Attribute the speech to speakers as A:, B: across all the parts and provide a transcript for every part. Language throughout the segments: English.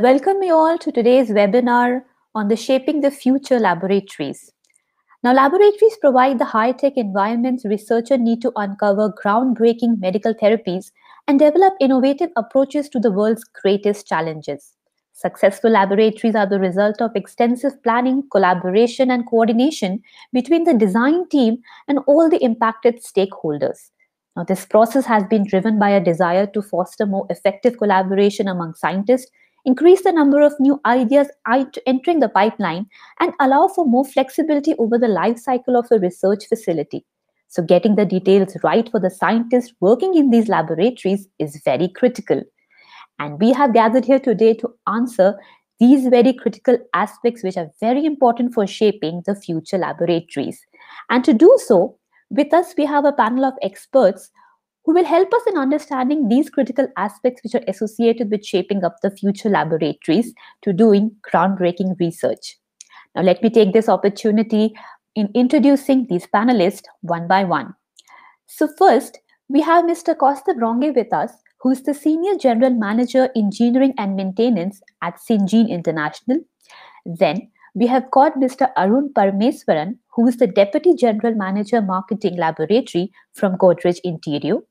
A: welcome you all to today's webinar on the Shaping the Future Laboratories. Now, laboratories provide the high-tech environments researchers need to uncover groundbreaking medical therapies and develop innovative approaches to the world's greatest challenges. Successful laboratories are the result of extensive planning, collaboration, and coordination between the design team and all the impacted stakeholders. Now, this process has been driven by a desire to foster more effective collaboration among scientists increase the number of new ideas entering the pipeline, and allow for more flexibility over the life cycle of a research facility. So, getting the details right for the scientists working in these laboratories is very critical. And we have gathered here today to answer these very critical aspects, which are very important for shaping the future laboratories. And to do so, with us, we have a panel of experts who will help us in understanding these critical aspects which are associated with shaping up the future laboratories to doing groundbreaking research. Now, let me take this opportunity in introducing these panelists one by one. So first, we have Mr. Costa Bronge with us, who is the Senior General Manager Engineering and Maintenance at Syngene International. Then we have got Mr. Arun Parameswaran, who is the Deputy General Manager Marketing Laboratory from Godrej Interio.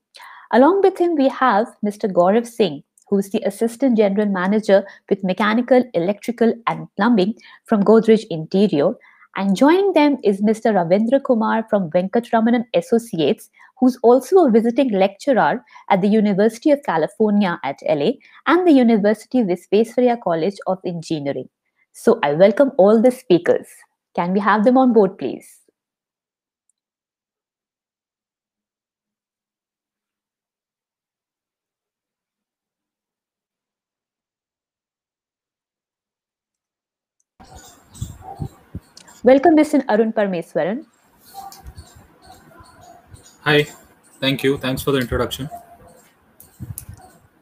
A: Along with him, we have Mr. Gaurav Singh, who is the Assistant General Manager with Mechanical, Electrical and Plumbing from Godrej Interio. And joining them is Mr. Ravindra Kumar from Venkatramanan Associates, who's also a visiting lecturer at the University of California at LA and the University Visvesvaraya College of Engineering. So I welcome all the speakers. Can we have them on board, please? Welcome, Mr. Arun Parameswaran.
B: Hi, thank you. Thanks for the introduction.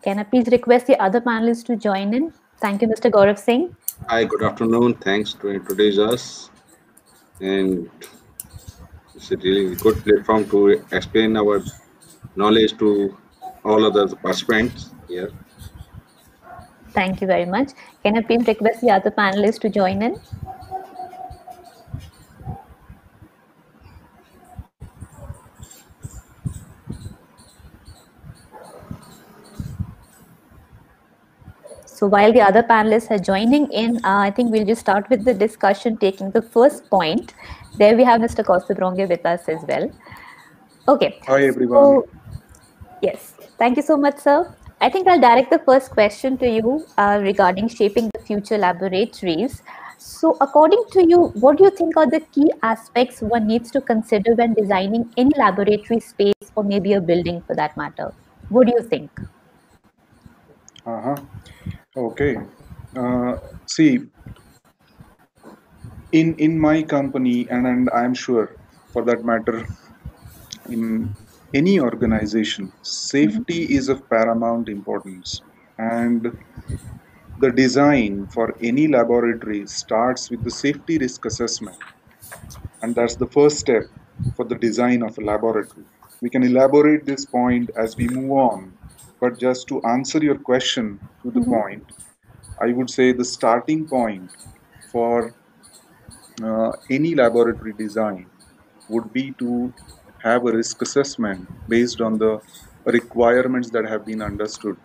A: Can I please request the other panelists to join in? Thank you, Mr. Gaurav Singh.
C: Hi, good afternoon. Thanks to introduce us. And it's a really good platform to explain our knowledge to all other participants here.
A: Thank you very much. Can I please request the other panelists to join in? So while the other panelists are joining in, uh, I think we'll just start with the discussion, taking the first point. There we have Mr. Kostubronge with us as well. Okay.
D: Hi, everyone. So,
A: yes. Thank you so much, sir. I think I'll direct the first question to you uh, regarding shaping the future laboratories. So according to you, what do you think are the key aspects one needs to consider when designing any laboratory space or maybe a building for that matter? What do you think?
D: Uh-huh. Okay. Uh, see, in in my company, and, and I'm sure, for that matter, in any organization, safety mm-hmm. is of paramount importance, and the design for any laboratory starts with the safety risk assessment, and that's the first step for the design of a laboratory. We can elaborate this point as we move on but just to answer your question to the mm-hmm. point, I would say the starting point for uh, any laboratory design would be to have a risk assessment based on the requirements that have been understood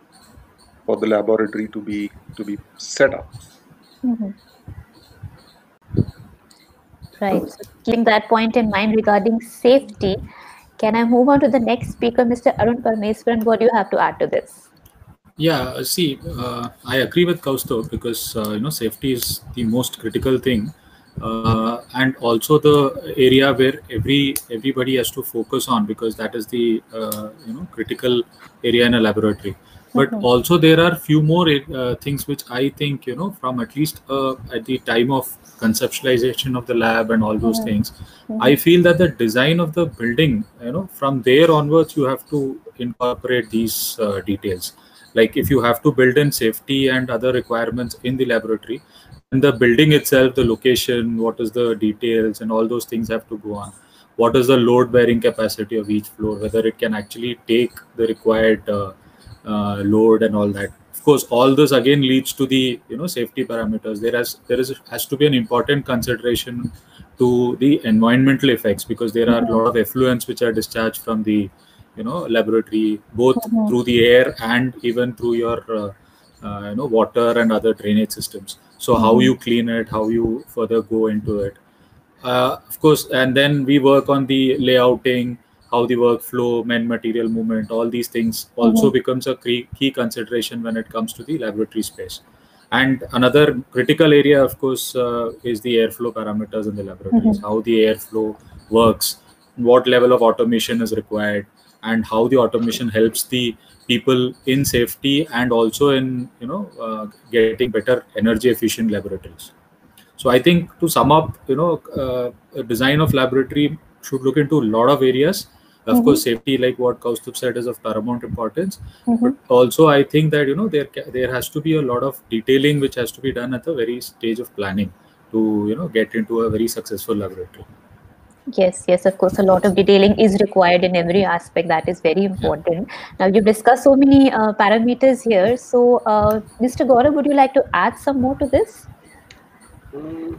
D: for the laboratory to be to be set up.
A: Mm-hmm. Right. So keeping that point in mind regarding safety, can I move on to the next speaker, Mr. Arun Parameswaran? What do you have to add to this?
B: Yeah, see, uh, I agree with Kaustav because uh, you know safety is the most critical thing, uh, and also the area where every everybody has to focus on because that is the uh, you know critical area in a laboratory but also there are few more uh, things which i think you know from at least uh, at the time of conceptualization of the lab and all those mm-hmm. things mm-hmm. i feel that the design of the building you know from there onwards you have to incorporate these uh, details like if you have to build in safety and other requirements in the laboratory and the building itself the location what is the details and all those things have to go on what is the load bearing capacity of each floor whether it can actually take the required uh, load and all that of course all this again leads to the you know safety parameters there has there is has to be an important consideration to the environmental effects because there are a lot of effluents which are discharged from the you know laboratory both
A: Mhm.
B: through the air and even through your uh, uh, you know water and other drainage systems so how
A: Mhm.
B: you clean it how you further go into it uh, of course and then we work on the layouting how the workflow men material movement all these things also becomes a key, key consideration when it comes to the laboratory space. And another critical area of course uh, is the airflow parameters in the laboratories how the airflow works what level of automation is required and how the automation helps the people in safety and also in you know uh, getting better energy efficient laboratories. So i think to sum up you know uh, design of laboratory should look into a lot of areas of
A: Mhm.
B: course safety like what Kaustubh said is of paramount importance
A: Mhm.
B: but also i think that you know there there has to be a lot of detailing which has to be done at the very stage of planning to you know get into a very successful laboratory
A: Yes, yes, of course, a lot of detailing is required in every aspect. That is very important. Now, you've discussed so many uh, parameters here. So, uh, Mr. Gaurav, would you like to add some more to this?
C: Mm,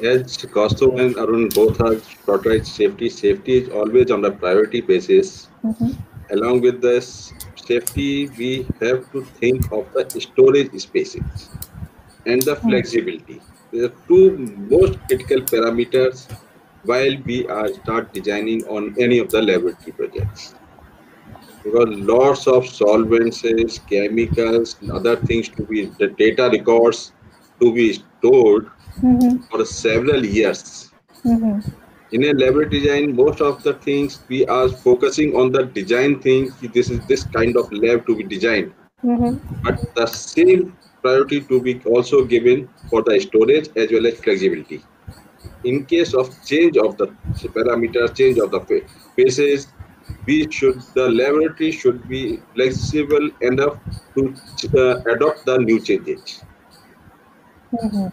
C: As Kaustav and Arun both taught right, safety, safety is always on a priority basis.
A: Mhm.
C: Along with this safety, we have to think of the storage spaces and the flexibility. These are two most critical parameters while we are start designing on any of the laboratory projects. Because lots of solvents, chemicals, and other things to be the data records to be stored
A: Mhm,
C: for several years.
A: mhm,
C: In a laboratory design, most of the things we are focusing on the design thing. This is this kind of lab to be designed,
A: mhm,
C: but the same priority to be also given for the storage as well as flexibility. In case of change of the parameters, change of the fa- phases, we should the laboratory should be flexible enough to uh, adopt the new changes.
A: mhm.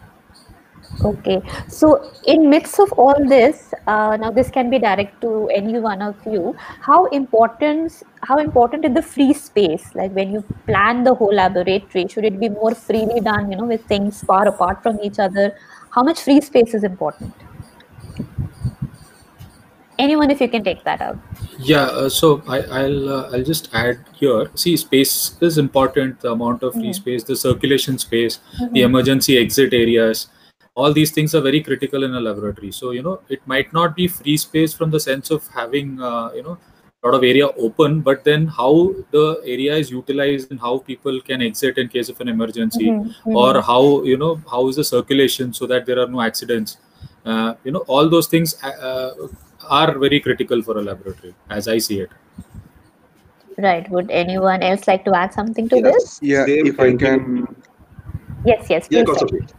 A: Okay, so in midst of all this, uh, now this can be direct to any one of you. How important, how important is the free space? Like when you plan the whole laboratory, should it be more freely done? You know, with things far apart from each other. How much free space is important? Anyone, if you can take that out.
B: Yeah, uh, so I, I'll uh, I'll just add here. See, space is important. The amount of free
A: Mhm.
B: space, the circulation space, the
A: Mhm.
B: emergency exit areas, all these things are very critical in a laboratory. So you know, it might not be free space from the sense of having uh, you know a lot of area open, but then how the area is utilized and how people can exit in case of an emergency,
A: Mhm, mhm.
B: or how you know how is the circulation so that there are no accidents. Uh, you know, all those things uh, uh, are very critical for a laboratory, as I see it.
A: Right. Would anyone else like to add something to
C: Yes,
A: this?
D: Yeah, if I can
A: Yes, yes.
C: Yeah,
A: please, sir.
C: Kaustav.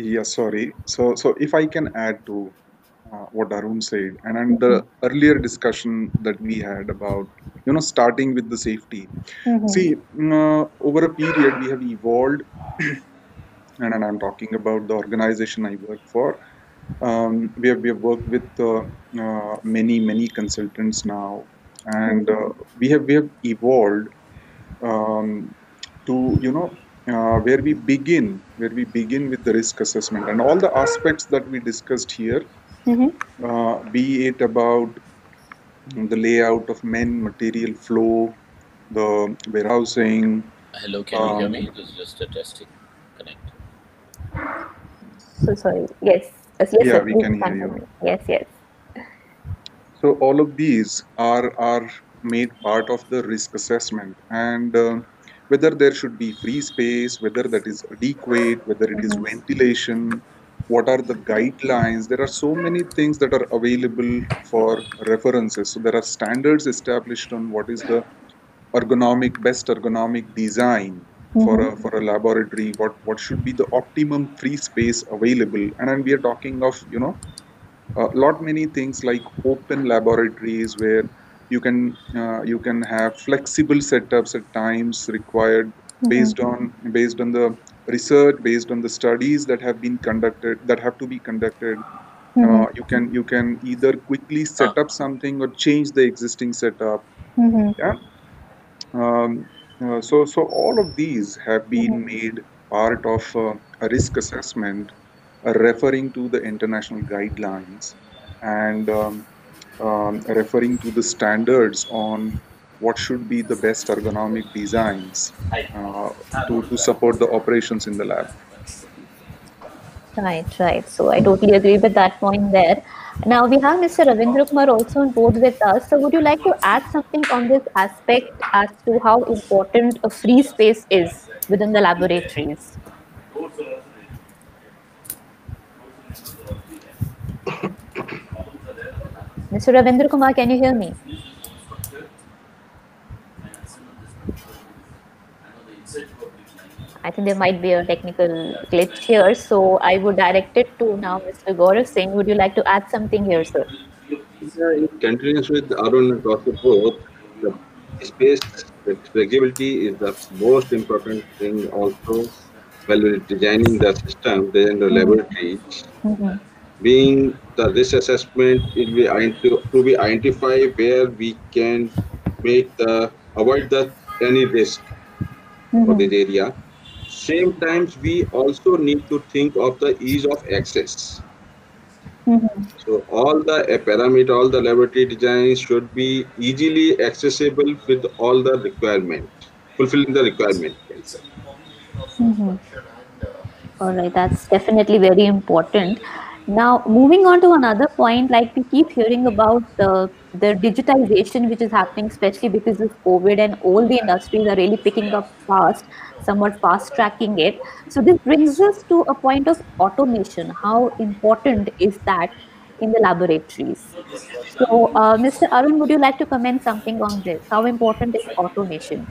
D: Yeah, sorry. So, so if I can add to uh, what Arun said, and, and the earlier discussion that we had about, you know, starting with the safety.
A: Mhm.
D: See, mm, uh, over a period, we have evolved, and, and I'm talking about the organization I work for. Um, we have we have worked with uh, uh, many many consultants now, and uh, we have we have evolved um, to you know uh, where we begin where we begin with the risk assessment and all the aspects that we discussed here
A: Mhm.
D: uh, be it about the layout of men material flow the warehousing
E: Hello, can you hear
D: Um,
E: me? It was just a testing connect.
A: So sorry. Yes. Yes, yes
D: Yeah,
A: sir.
D: we can hear you.
A: Yes, yes.
D: so all of these are are made part of the risk assessment and uh, whether there should be free space whether that is adequate whether it is
A: Mhm.
D: ventilation what are the guidelines? There are so many things that are available for references. So there are standards established on what is the ergonomic best ergonomic design for a for a laboratory what what should be the optimum free space available. And then we are talking of you know a lot many things like open laboratories where you can uh, you can have flexible setups at times required based on based on the research based on the studies that have been conducted that have to be conducted. Uh, you can you can either quickly set up something or change the existing setup.
A: Mhm.
D: yeah. Um, Uh, so, so all of these have been made part of uh, a risk assessment, uh, referring to the international guidelines. And um, um, referring to the standards on what should be the best ergonomic designs uh, to, to support the operations in the lab.
A: Right, right. So I totally agree with that point there. Now we have Mr. Ravindra Kumar also on board with us. So would you like to add something on this aspect as to how important a free space is within the laboratories? Mr. Ravindra Kumar, can you hear me? I think there might be a technical glitch here. So I would direct it to now Mr. Gaurav Singh. Would you like to add something here, sir?
C: Yeah, in continuance with Arun and Dr. both, the space flexibility is the most important thing also while we're designing the system, the.
A: Mm-hmm.
C: Being the risk assessment, it will be to be identify where we can make the avoid the any risk for this area. Same times, we also need to think of the ease of access.
A: Mm-hmm.
C: So all the uh, parameter, all the laboratory designs should be easily accessible with all the requirement, fulfilling the requirement.
A: Mm-hmm. All right, that's definitely very important. Now, moving on to another point, like we keep hearing about the the digitization which is happening, especially because of COVID, and all the industries are really picking up fast, somewhat fast tracking it. So this brings us to a point of automation. How important is that in the laboratories? So, uh, Mr. Arun, would you like to comment something on this? How important is automation?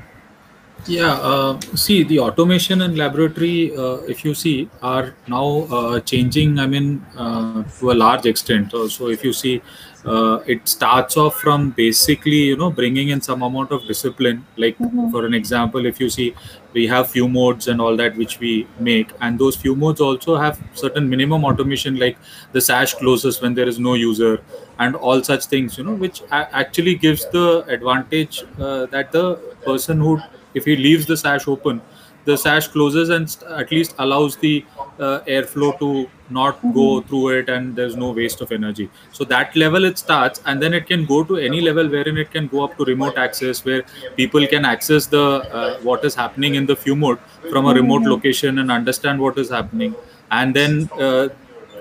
B: Yeah, uh, see, the automation and laboratory, uh, if you see, are now uh, changing. I mean, uh, to a large extent. Uh, so, if you see, uh, it starts off from basically, you know, bringing in some amount of discipline. Like,
A: Mhm.
B: for an example, if you see, we have fume hoods and all that which we make, and those fume hoods also have certain minimum automation, like the sash closes when there is no user, and all such things. You know, which a- actually gives the advantage uh, that the person who if he leaves the sash open the sash closes and at least allows the uh, airflow to not go through it and there's no waste of energy. So that level it starts and then it can go to any level wherein it can go up to remote access where people can access the uh, what is happening in the fume hood from a remote location and understand what is happening. And then uh,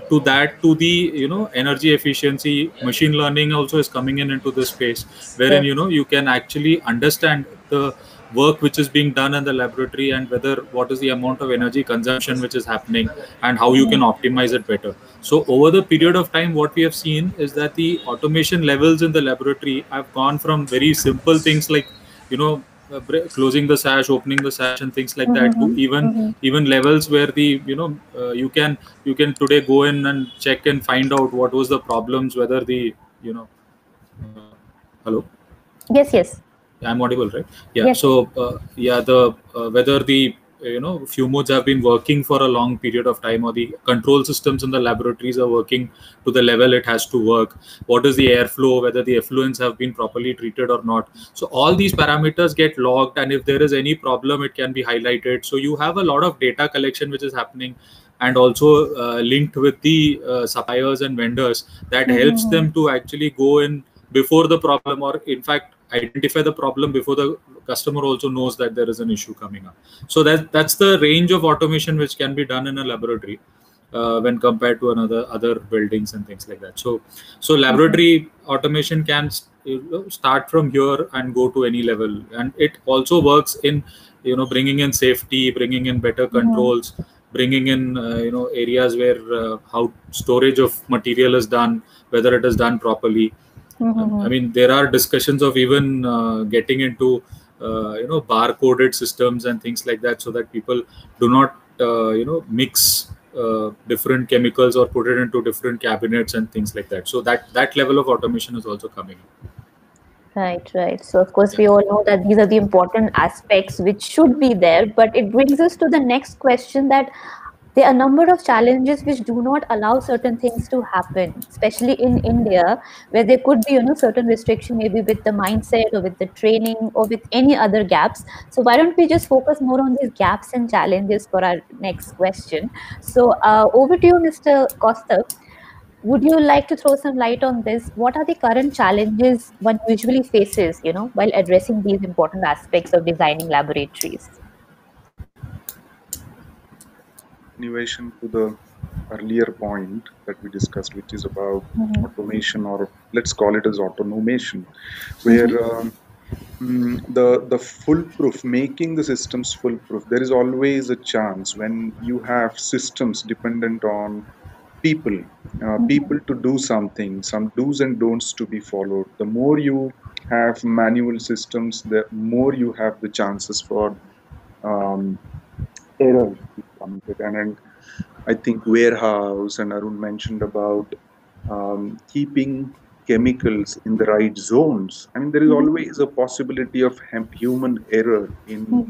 B: to that to the you know energy efficiency machine learning also is coming in into this space wherein you know you can actually understand the work which is being done in the laboratory and whether what is the amount of energy consumption which is happening and how you can optimize it better. So over the period of time what we have seen is that the automation levels in the laboratory have gone from very simple things like you know uh, closing the sash opening the sash and things like that to even even levels where the you know uh, you can you can today go in and check and find out what was the problems whether the you know uh, hello?
A: Yes, yes.
B: I'm audible right? Yeah
A: Yes.
B: so uh, yeah the uh, whether the uh, you know fume hoods have been working for a long period of time or the control systems in the laboratories are working to the level it has to work what is the airflow whether the effluents have been properly treated or not. So all these parameters get logged and if there is any problem it can be highlighted. So you have a lot of data collection which is happening and also uh, linked with the uh, suppliers and vendors that helps them to actually go in before the problem or in fact identify the problem before the customer also knows that there is an issue coming up. So that that's the range of automation which can be done in a laboratory uh, when compared to another other buildings and things like that. So so laboratory automation can you know, start from here and go to any level. And it also works in you know bringing in safety bringing in better controls bringing in uh, you know areas where uh, how storage of material is done whether it is done properly
A: Mhm.
B: I mean, there are discussions of even uh, getting into uh, you know barcoded systems and things like that, so that people do not uh, you know mix uh, different chemicals or put it into different cabinets and things like that. So that that level of automation is also coming.
A: Right, right. So, of course, we all know that these are the important aspects which should be there. But it brings us to the next question that there are a number of challenges which do not allow certain things to happen especially in india where there could be you know certain restriction maybe with the mindset or with the training or with any other gaps. So why don't we just focus more on these gaps and challenges for our next question? So uh, over to you mr costa. Would you like to throw some light on this? What are the current challenges one usually faces you know while addressing these important aspects of designing laboratories
D: continuation to the earlier point that we discussed, which is about
A: Mhm.
D: automation, or let's call it as automation, where um, mm, the the foolproof, making the systems foolproof. There is always a chance when you have systems dependent on people, uh, people to do something, some do's and don'ts to be followed. The more you have manual systems, the more you have the chances for um, errors And, and I think warehouse and Arun mentioned about um, keeping chemicals in the right zones. I mean, there is
A: Mhm.
D: always a possibility of human error in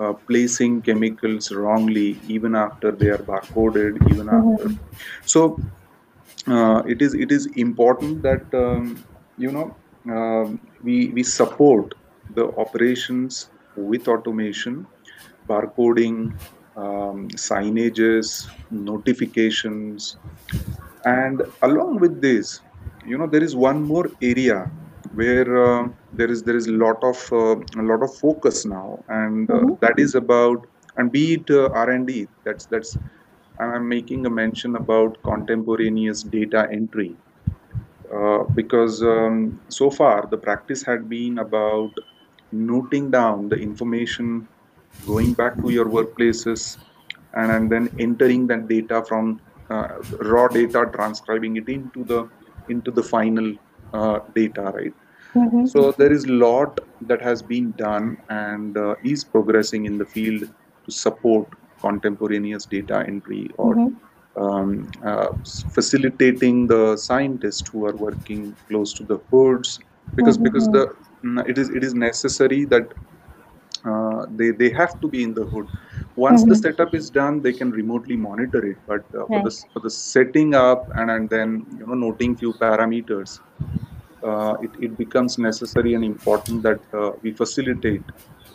D: uh, placing chemicals wrongly, even after they are barcoded, even
A: Mhm.
D: after. So uh, it is it is important that um, you know um, we we support the operations with automation, barcoding, um, signages, notifications, and along with this, you know there is one more area where uh, there is there is a lot of uh, a lot of focus now, and uh,
A: Mhm.
D: that is about and be it uh, R and D. That's that's I'm making a mention about contemporaneous data entry uh, because um, so far the practice had been about noting down the information, going back to your workplaces, and, and then entering that data from uh, raw data, transcribing it into the into the final uh, data, right?
A: Mhm.
D: So there is a lot that has been done and uh, is progressing in the field to support contemporaneous data entry or
A: Mhm.
D: um, uh, facilitating the scientists who are working close to the hoods because because the it is it is necessary that uh, they they have to be in the hood once the
A: Mhm.
D: setup is done they can remotely monitor it but uh, for the for the setting up and, and then you know noting few parameters uh, it, it becomes necessary and important that uh, we facilitate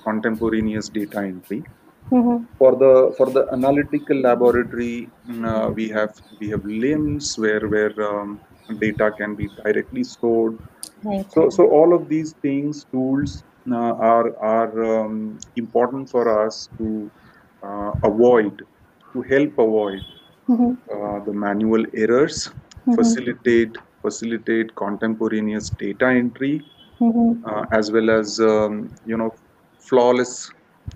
D: contemporaneous data entry
A: Mhm.
D: for the for the analytical laboratory mm, uh, we have we have LIMS where where um, data can be directly stored
A: Right.
D: so so all of these things tools are are um, important for us to uh, avoid to help avoid
A: Mhm.
D: uh, the manual errors
A: Mhm.
D: facilitate facilitate contemporaneous data entry
A: Mhm.
D: uh, as well as um, you know flawless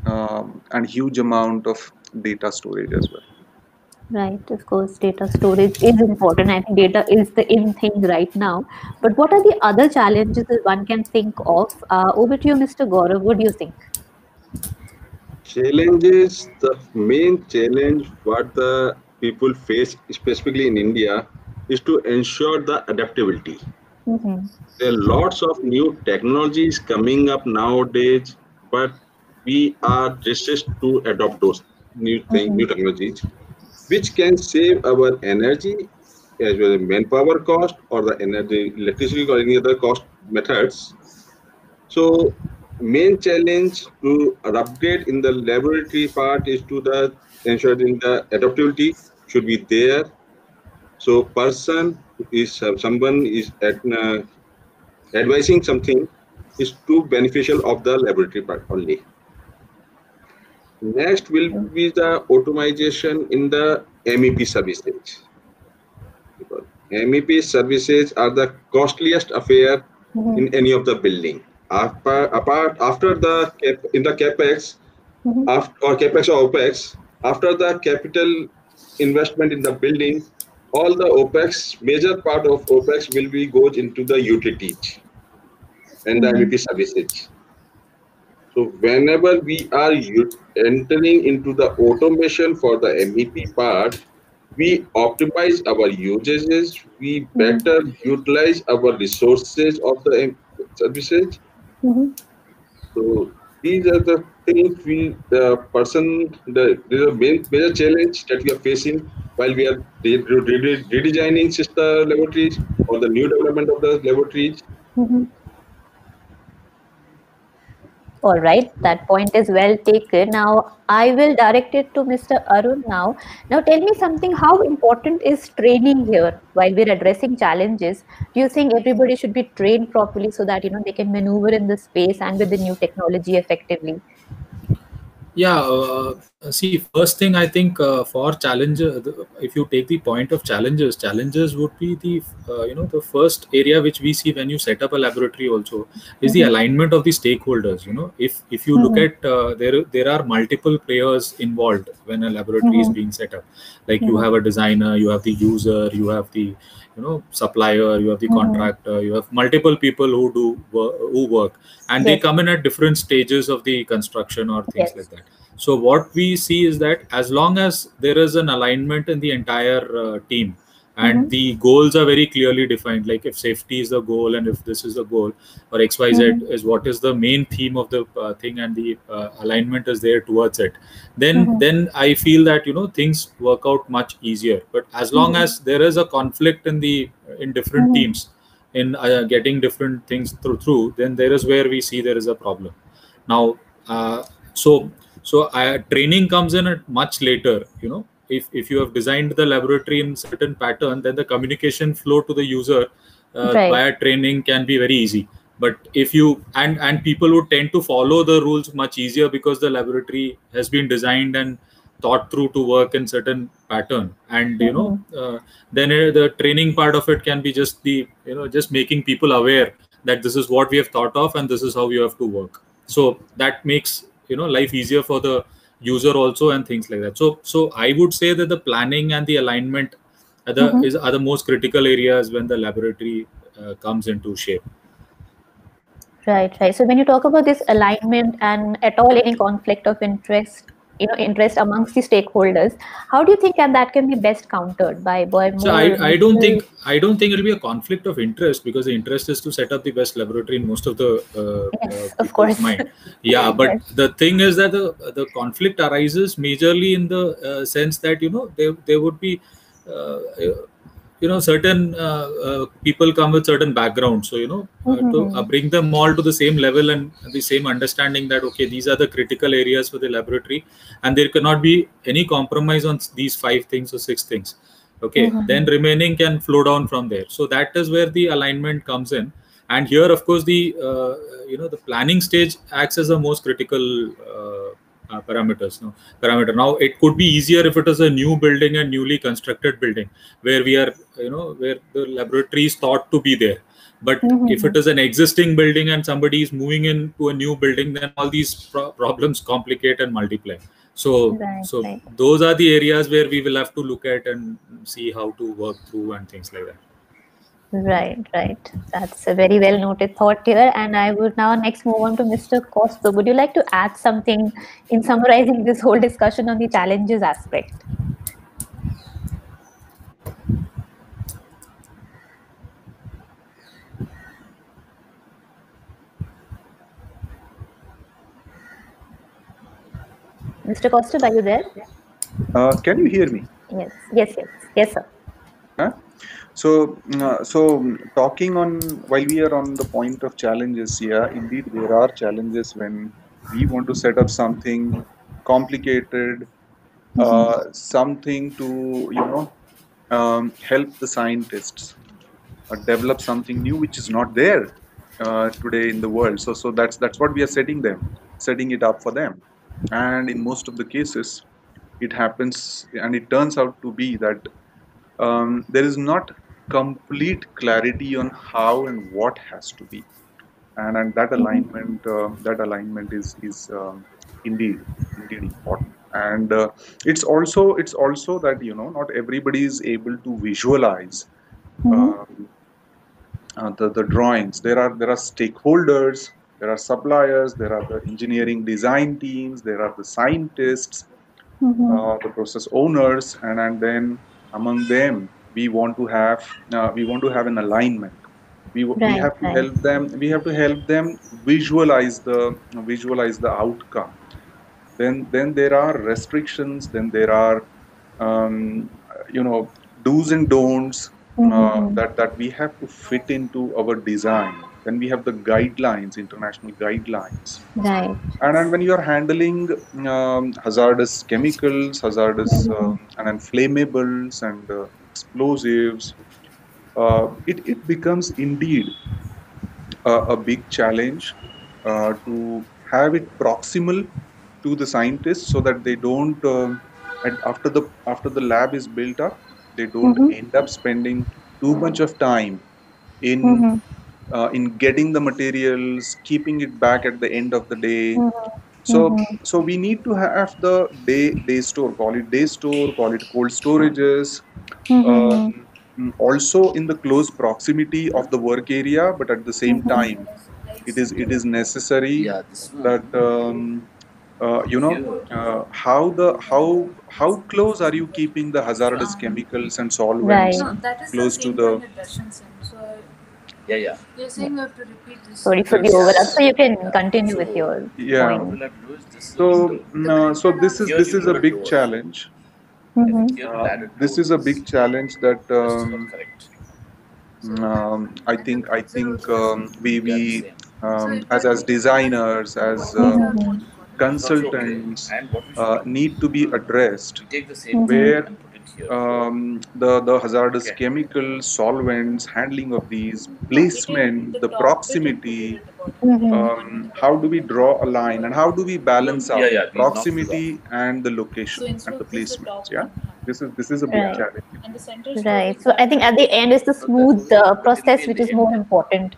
D: um, and huge amount of data storage as well
A: Right, of course, data storage is important. I think data is the in thing right now. But what are the other challenges that one can think of? Uh, over to you, Mr. Gaurav. What do you think?
C: Challenges, the main challenge what the people face, specifically in India, is to ensure the adaptability.
A: Mm-hmm.
C: There are lots of new technologies coming up nowadays, but we are resist to adopt those new things, new technologies, which can save our energy as well as manpower cost or the energy, electricity or any other cost methods. So main challenge to update in the laboratory part is to the ensuring the adaptability should be there. So person is uh, someone is at, uh, advising something is too beneficial of the laboratory part only. Next will be the automation in the MEP services. Because MEP services are the costliest affair
A: Mhm.
C: in any of the building. Apart, apart after the cap, in the capex
A: Mhm.
C: after, or capex or opex, after the capital investment in the building, all the opex, major part of opex will be goes into the utilities and the. MEP services. So whenever we are entering into the automation for the MEP part, we optimize our usages, we better utilize our resources of the services.
A: Mhm.
C: So these are the think we the person the the main major challenge that we are facing while we are re- re- re- redesigning sister laboratories or the new development of the laboratories
A: Mhm. All right, that point is well taken. Now, I will direct it to Mr. Arun now. Now, tell me something how important is training here while we're addressing challenges? Do you think everybody should be trained properly so that you know they can maneuver in the space and with the new technology effectively?
B: Yeah, uh, see, first thing I think uh, for challenger, if you take the point of challenges, challenges would be the uh, you know the first area which we see when you set up a laboratory also is the
A: Mhm.
B: alignment of the stakeholders. You know, if if you look at uh, there there are multiple players involved when a laboratory is
A: Mhm.
B: being set up. Like you
A: Mhm.
B: have a designer, you have the user, you have the you know supplier, you have the
A: Mhm.
B: contractor, you have multiple people who do who work, and they come in at different stages of the construction or things
A: Yes.
B: like that so what we see is that as long as there is an alignment in the entire uh, team and
A: Mhm.
B: the goals are very clearly defined like if safety is the goal and if this is the goal or xyz
A: Mhm.
B: is what is the main theme of the uh, thing and the uh, alignment is there towards it then
A: Mhm.
B: then i feel that you know things work out much easier but as long
A: Mhm.
B: as there is a conflict in the in different
A: Mhm.
B: teams in uh, getting different things through through then there is where we see there is a problem now uh, so so uh, training comes in at much later you know. If if you have designed the laboratory in certain pattern then the communication flow to the user uh,
A: Right.
B: via training can be very easy. But if you and and people would tend to follow the rules much easier because the laboratory has been designed and thought through to work in certain pattern. And you know uh, then uh, the training part of it can be just the you know just making people aware that this is what we have thought of and this is how you have to work. So that makes you know life easier for the user also and things like that so so i would say that the planning and the alignment are the
A: Mhm.
B: is are the most critical areas when the laboratory uh, comes into shape
A: Right, right. So when you talk about this alignment and at all any conflict of interest, you know, interest amongst the stakeholders, how do you think and that can be best countered by by
B: so I, I don't think i don't think it'll be a conflict of interest because the interest is to set up the best laboratory in most of the uh,
A: Yes,
B: uh,
A: of course.
B: mind yeah but
A: Yes.
B: the thing is that the the conflict arises majorly in the uh, sense that you know there there would be uh, you know certain uh, uh, people come with certain backgrounds. So you know uh, to uh, bring them all to the same level and the same understanding that okay these are the critical areas for the laboratory and there cannot be any compromise on these five things or six things. Okay
A: Mhm.
B: then remaining can flow down from there. So that is where the alignment comes in. And here of course the uh, you know the planning stage acts as the most critical uh, parameters no? Parameter. Now it could be easier if it is a new building and newly constructed building where we are you know where the laboratory is thought to be there. But
A: Mhm.
B: if it is an existing building and somebody is moving into a new building then all these pro- problems complicate and multiply. So
A: Right,
B: so
A: right.
B: those are the areas where we will have to look at and see how to work through and things like that
A: Right, right. That's a very well noted thought here. And I would now next move on to Mr. Costa. Would you like to add something in summarizing this whole discussion on the challenges aspect? Mr. Costa, are you there?
D: Uh, can you hear me?
A: Yes, yes, yes, yes, sir.
D: So, uh, so talking on while we are on the point of challenges, yeah, indeed there are challenges when we want to set up something complicated, uh, something to you know um, help the scientists uh, develop something new which is not there uh, today in the world. So, so that's that's what we are setting them, setting it up for them, and in most of the cases, it happens and it turns out to be that um, there is not complete clarity on how and what has to be. And, and that alignment uh, that alignment is is um, indeed indeed important. And uh, it's also it's also that you know not everybody is able to visualize um, uh, the, the drawings. There are there are stakeholders there are suppliers there are the engineering design teams there are the scientists uh, the process owners and, and then among them we want to have uh, we want to have an alignment we, w- we have to
A: right.
D: help them we have to help them visualize the visualize the outcome then then there are restrictions then there are um, you know do's and don'ts uh,
A: Mhm.
D: that that we have to fit into our design then we have the guidelines international guidelines
A: Right.
D: and then when you are handling um, hazardous chemicals hazardous uh, and then flammables and uh, explosives uh, it, it becomes indeed a, a big challenge uh, to have it proximal to the scientists so that they don't um, after the after the lab is built up they don't
A: Mhm.
D: end up spending too much of time in
A: Mhm.
D: uh, in getting the materials keeping it back at the end of the day
A: Mhm.
D: So
A: Mhm.
D: so we need to have the day day store call it day store call it cold storages
A: Mhm.
D: um, also in the close proximity of the work area but at the same
A: Mhm.
D: time it is it is necessary
E: Yeah,
D: that um, uh, you know uh, how the how how close are you keeping the hazardous chemicals and solvents
A: Right.
F: No, that is
D: Close
F: the
D: to
F: same
D: the-
F: point at Russian Sim. So
E: Yeah, yeah.
F: you're saying you have to repeat this.
A: Sorry for the
D: Yes.
A: overlap. So you can continue with your
D: yeah
A: point.
E: What we'll have to do is this is
D: so no, so this is this is a big
E: door.
D: challenge
A: Mhm.
D: Uh,
E: we'll add a
D: this is a big challenge that
E: This
D: um, um, I think I think um, we
E: We are the
D: we
E: same.
D: um, as as designers as uh,
A: Mhm.
D: consultants
E: And what we should
D: uh, need to be addressed.
E: we take the same
A: Mhm.
D: Where,
E: and put it here.
D: Um, the the hazardous
E: Okay.
D: chemicals, solvents, handling of these,
F: No, it is
D: placement, the
F: top bit and
D: proximity.
F: put it at the bottom.
A: Mhm.
D: Um, how do we draw a line and how do we balance out
E: yeah, we knocked it
D: proximity and the location
F: instead
D: and the
F: placement? this, the
D: Yeah, this is this is a big
A: Right.
D: challenge.
F: and the
A: Right. So I think at the end is the smooth uh, process, which is more important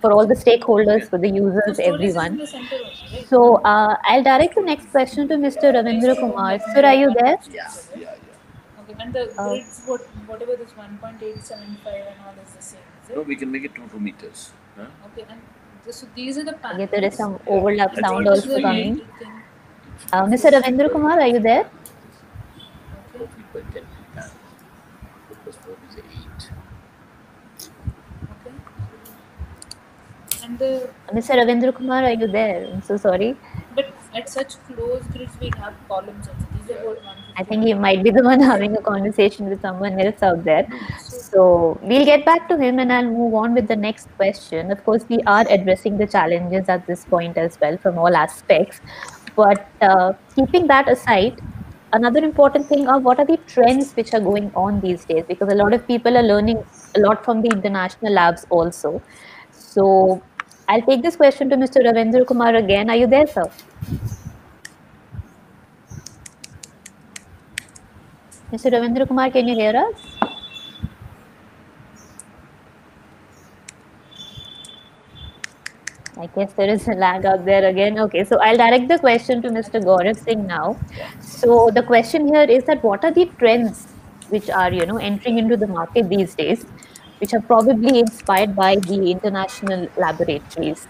A: for all the stakeholders, for the users, everyone.
F: in the center also, right?
A: So uh, I'll direct the next question to Mr. Ravindra Kumar. Sir, are you there?
E: Yeah, yeah, yeah.
F: Okay, and the
A: Uh,
F: grids, what, whatever this 1.875 and all is the same, is
E: No, we can make it two two meters. Huh?
F: Okay, and this, so these are the panels.
A: guess there is some overlap
E: That's
A: sound
E: all.
A: Also coming. Uh, Mr. Ravindra Kumar, are you there?
F: Okay. Okay. The
A: Mr. Ravindra Kumar, are you there? I'm so sorry.
F: but at such close grids we have columns also. These are about 150.
A: I think he might be the one having a conversation with someone else out there.
F: So
A: we'll get back to him and I'll move on with the next question. Of course, we are addressing the challenges at this point as well from all aspects. But uh, keeping that aside, another important thing are what are the trends which are going on these days? Because a lot of people are learning a lot from the international labs also. So I'll take this question to Mr. Ravindra Kumar again. Are you there, sir? Mr. Ravindra Kumar, can you hear us? I guess there is a lag out there again. Okay, so I'll direct the question to Mr. Gaurav Singh now. So the question here is that what are the trends which are you know entering into the market these days, which are probably inspired by the international laboratories,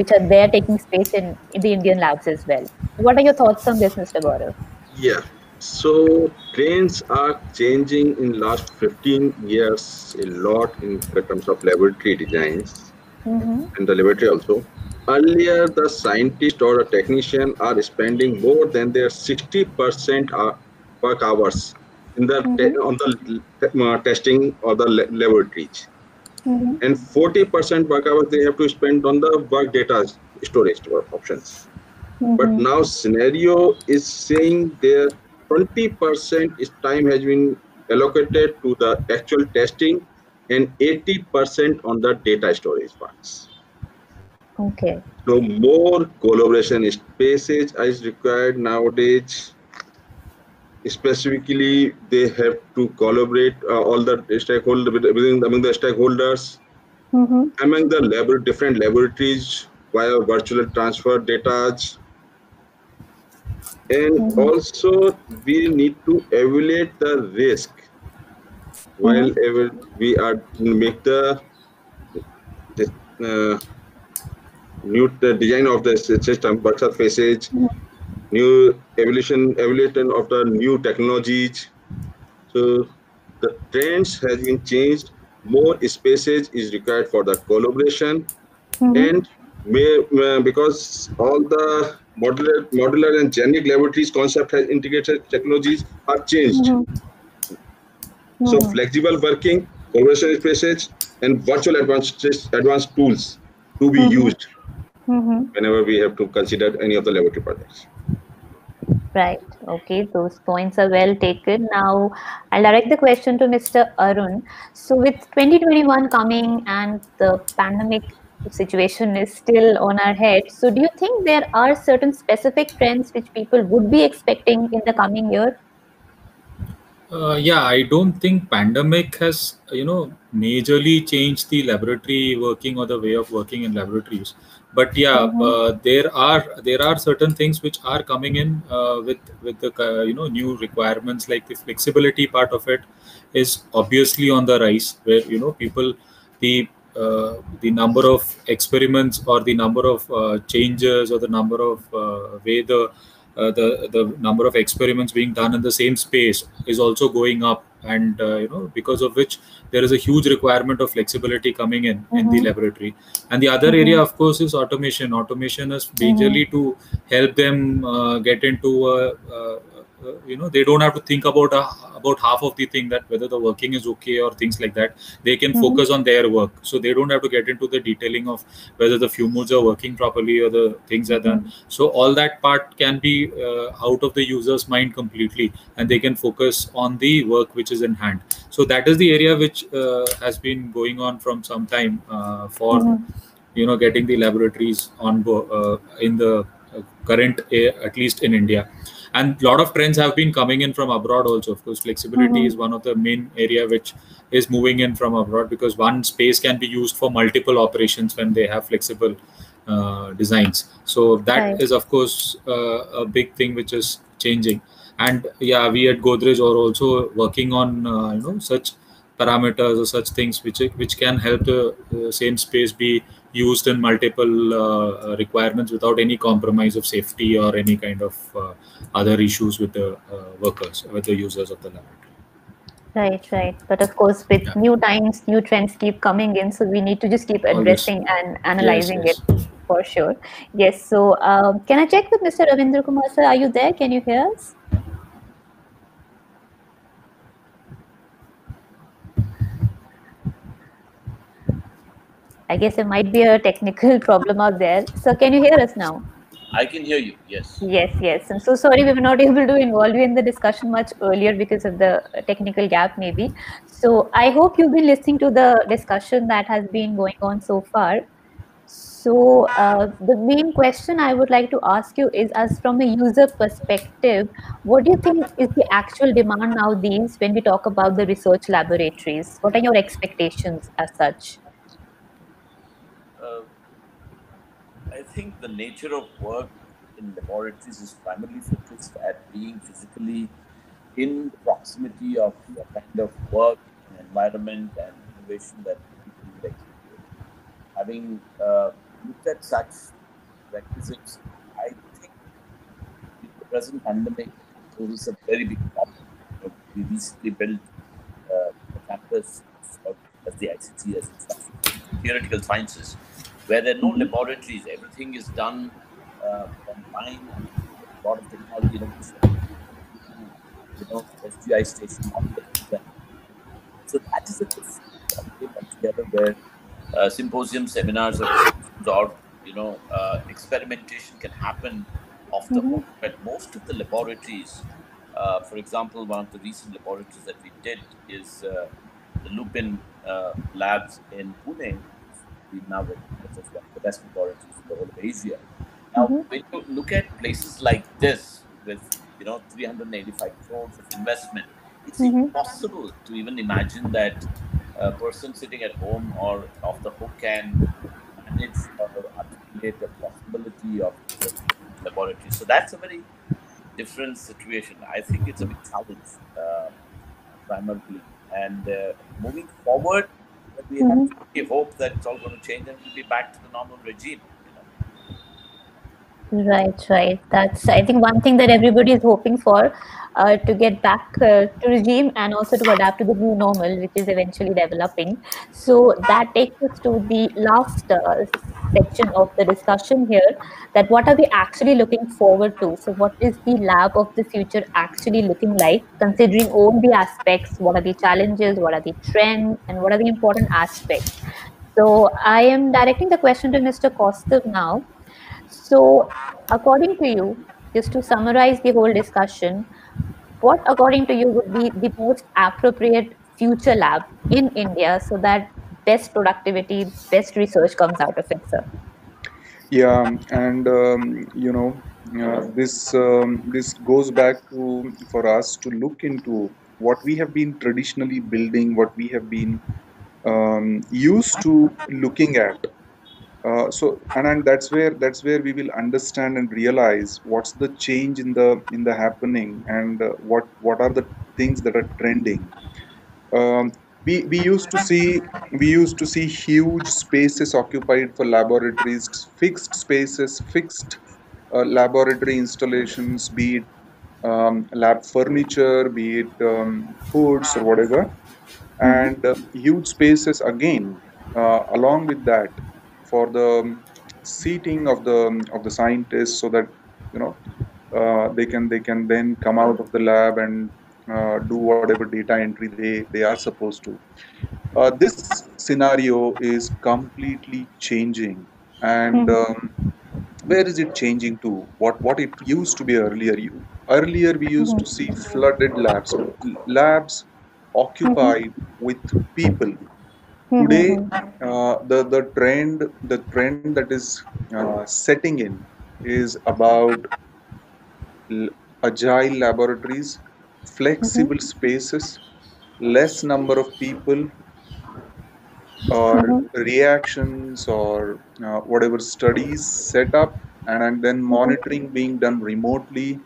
A: which are there taking space in, in the Indian labs as well. What are your thoughts on this, Mr. Gaurav?
C: Yeah. So trends are changing in last 15 years a lot in terms of laboratory designs
A: Mm-hmm.
C: and the laboratory also. Earlier, the scientist or a technician are spending more than their 60% hour- work hours in the te- on the uh, testing or the la- laboratories,
A: Mm-hmm.
C: and 40% work hours they have to spend on the work data storage options. But
A: Mm-hmm.
C: now scenario is saying there 20% is time has been allocated to the actual testing and 80% on the data storage parts.
A: Okay.
C: So more collaboration spaces is required nowadays. Specifically, they have to collaborate uh, all the stakeholders within among the stakeholders
A: Mm-hmm.
C: among the lab different laboratories via virtual transfer data and
A: Mhm.
C: also we need to evaluate the risk while ever we are make the, the uh, new the design of the system work surfaces
A: Mhm.
C: new evolution evolution of the new technologies so the trends has been changed more spaces is required for the collaboration
A: Mm-hmm.
C: and may, uh, because all the modular, modular and generic laboratories concept has integrated technologies are changed.
A: Mhm.
C: So
A: Mhm.
C: flexible working, collaboration spaces, and virtual advanced advanced tools to be
A: Mhm.
C: used
A: Mhm.
C: whenever we have to consider any of the laboratory projects.
A: Right. Okay. Those points are well taken. Now, I'll direct the question to Mr. Arun. So, with 2021 coming and the pandemic situation is still on our head, so do you think there are certain specific trends which people would be expecting in the coming year?
B: Uh, yeah, I don't think pandemic has you know majorly changed the laboratory working or the way of working in laboratories. But yeah,
A: Mhm.
B: uh, there are there are certain things which are coming in uh, with with the uh, you know new requirements like the flexibility part of it is obviously on the rise where you know people the the number of experiments or the number of uh, changes or the number of uh, way the uh, the the number of experiments being done in the same space is also going up and uh, you know because of which there is a huge requirement of flexibility coming in in the
A: Mhm.
B: laboratory and the other
A: Mhm.
B: area of course is automation automation is majorly to help them uh, get into uh, uh, uh, you know they don't have to think about about half of the thing that whether the working is okay or things like that. They can
A: Mhm.
B: focus on their work. So they don't have to get into the detailing of whether the fume hoods are working properly or the things are done. So all that part can be uh, out of the user's mind completely and they can focus on the work which is in hand. So that is the area which uh, has been going on from some time uh, for
A: Mhm.
B: you know getting the laboratories on board uh, in the current a- at least in india and a lot of trends have been coming in from abroad also of course flexibility
A: Mhm.
B: is one of the main area which is moving in from abroad because one space can be used for multiple operations when they have flexible uh, designs so that
A: Right.
B: is of course uh, a big thing which is changing and yeah we at godrej are also working on uh, you know such parameters or such things which which can help the uh, same space be used in multiple uh, requirements without any compromise of safety or any kind of uh, other issues with the uh, workers with the users of the laboratory
A: Right, right. But of course, with
B: Yeah.
A: new times, new trends keep coming in, so we need to just keep addressing and analyzing
B: yes.
A: it for sure. Yes. So, um, can I check with Mr. Ravindra Kumar sir? Are you there? Can you hear us? I guess there might be a technical problem out there. So, can you hear us now?
E: I can hear you. Yes.
A: Yes, yes. I'm so sorry we were not able to involve you in the discussion much earlier because of the technical gap, maybe. So I hope you've been listening to the discussion that has been going on so far. So uh, the main question I would like to ask you is, as from a user perspective, what do you think is the actual demand now these when we talk about the research laboratories? What are your expectations as such?
E: Uh, I think the nature of work in laboratories is primarily focused at being physically in proximity of the kind of work and environment and innovation that people will execute. Having uh, looked at such requisites, I think the present pandemic poses a very big problem. We recently built uh, a campus of, as the ICT as theoretical sciences, where there are no laboratories. Everything is done uh, online. and A lot of technology. You know, SGI station. So that is a different altogether where uh, symposiums, seminars, or, you know, uh, experimentation can happen off the
A: Mhm.
E: hook. But most of the laboratories, uh, for example, one of the recent laboratories that we did is uh, the Lupin uh, Labs in Pune. Now one of the best laboratories in the whole of Asia. Now,
A: Mhm.
E: when you look at places like this with you know 385 crores of investment, it's
A: Mhm.
E: impossible to even imagine that a person sitting at home or off the hook can manage or articulate the possibility of the laboratory. So that's a very different situation. I think it's a big challenge, uh, primarily. And uh, moving forward, we have
A: Mhm.
E: to hope that it's all going to change and we'll be back to the normal regime.
A: Right, right. That's I think one thing that everybody is hoping for uh, to get back uh, to regime and also to adapt to the new normal, which is eventually developing. So that takes us to the last uh, section of the discussion here. That what are we actually looking forward to? So what is the lab of the future actually looking like, considering all the aspects? What are the challenges? What are the trends? And what are the important aspects? So I am directing the question to Mr. Kaustav now. So, according to you, just to summarize the whole discussion, what, according to you, would be the most appropriate future lab in India so that best productivity, best research comes out of it, sir?
D: Yeah, and um, you know, uh, this um, this goes back to for us to look into what we have been traditionally building, what we have been um, used to looking at uh, so and, that's where that's where we will understand and realize what's the change in the in the happening and uh, what what are the things that are trending. Um, we, we used to see we used to see huge spaces occupied for laboratories fixed spaces fixed uh, laboratory installations be it um, lab furniture be it um, hoods or whatever. And uh, huge spaces again uh, along with that for the seating of the of the scientists so that you know uh, they can they can then come out of the lab and uh, do whatever data entry they they are supposed to. Uh, this scenario is completely changing. And um, where is it changing to? What what it used to be earlier you earlier we used to see flooded labs. Labs occupied with people today uh, the the trend the trend that is uh, setting in is about agile laboratories flexible mm-hmm. spaces less number of people or mm-hmm. reactions or uh, whatever studies set up and, and then monitoring being done remotely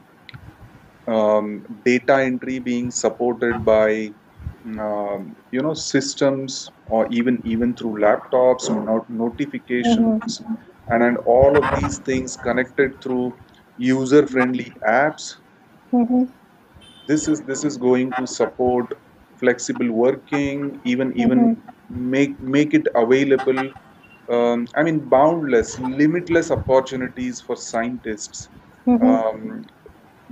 D: um, data entry being supported by um, you know systems or even even through laptops not notifications mm-hmm. and and all of these things connected through user friendly apps mm-hmm. this is this is going to support flexible working even mm-hmm. even make make it available um, i mean boundless limitless opportunities for scientists mm-hmm. um,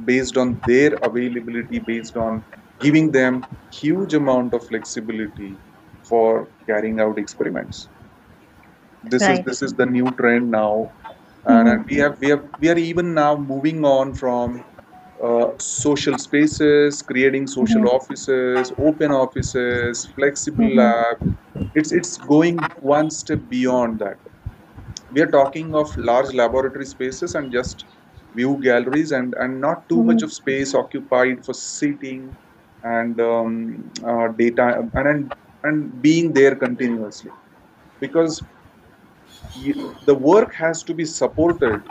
D: based on their availability based on giving them huge amount of flexibility for carrying out experiments this right. is this is the new trend now and, and, we have we have we are even now moving on from uh, social spaces creating social mm-hmm. offices open offices flexible mm-hmm. lab it's it's going one step beyond that we are talking of large laboratory spaces and just view galleries and and not too much mm-hmm. of space occupied for sitting and um, uh, data and, and and being there continuously because you, the work has to be supported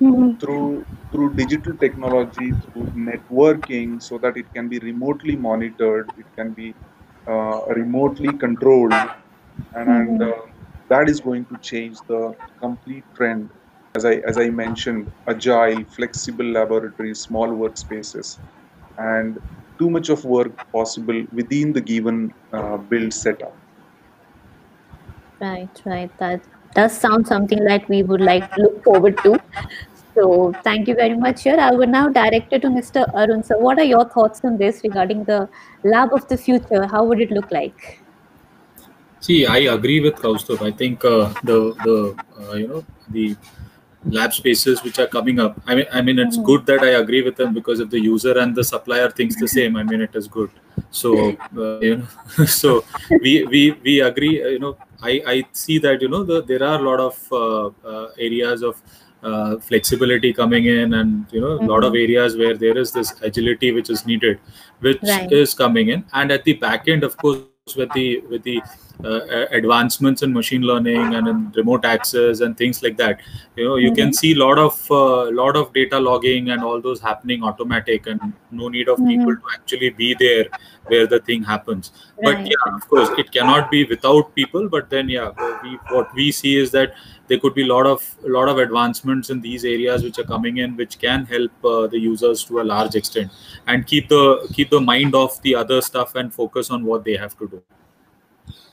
D: mm-hmm. through through digital technology through networking so that it can be remotely monitored it can be uh, remotely controlled and, mm-hmm. and uh, that is going to change the complete trend as i as i mentioned agile flexible laboratories small workspaces and too much of work possible within the given uh, build setup.
A: Right, right. That does sound something that we would like to look forward to. So thank you very much here. I will now direct it to Mr. Arun. So what are your thoughts on this regarding the lab of the future? How would it look like?
B: See, I agree with Kaustav. I think uh, the the uh, you know the lab spaces which are coming up i mean i mean it's mm-hmm. good that i agree with them because if the user and the supplier thinks the same i mean it is good so uh, you know so we we we agree uh, you know i i see that you know the, there are a lot of uh, uh, areas of uh, flexibility coming in and you know a lot of mm-hmm. areas where there is this agility which is needed which right. is coming in and at the back end of course with the with the uh, advancements in machine learning and in remote access and things like that you know you mm-hmm. can see a lot of uh, lot of data logging and all those happening automatic and no need of mm-hmm. people to actually be there where the thing happens right. but yeah of course it cannot be without people but then yeah we, what we see is that there could be a lot of a lot of advancements in these areas which are coming in which can help uh, the users to a large extent and keep the keep the mind off the other stuff and focus on what they have to do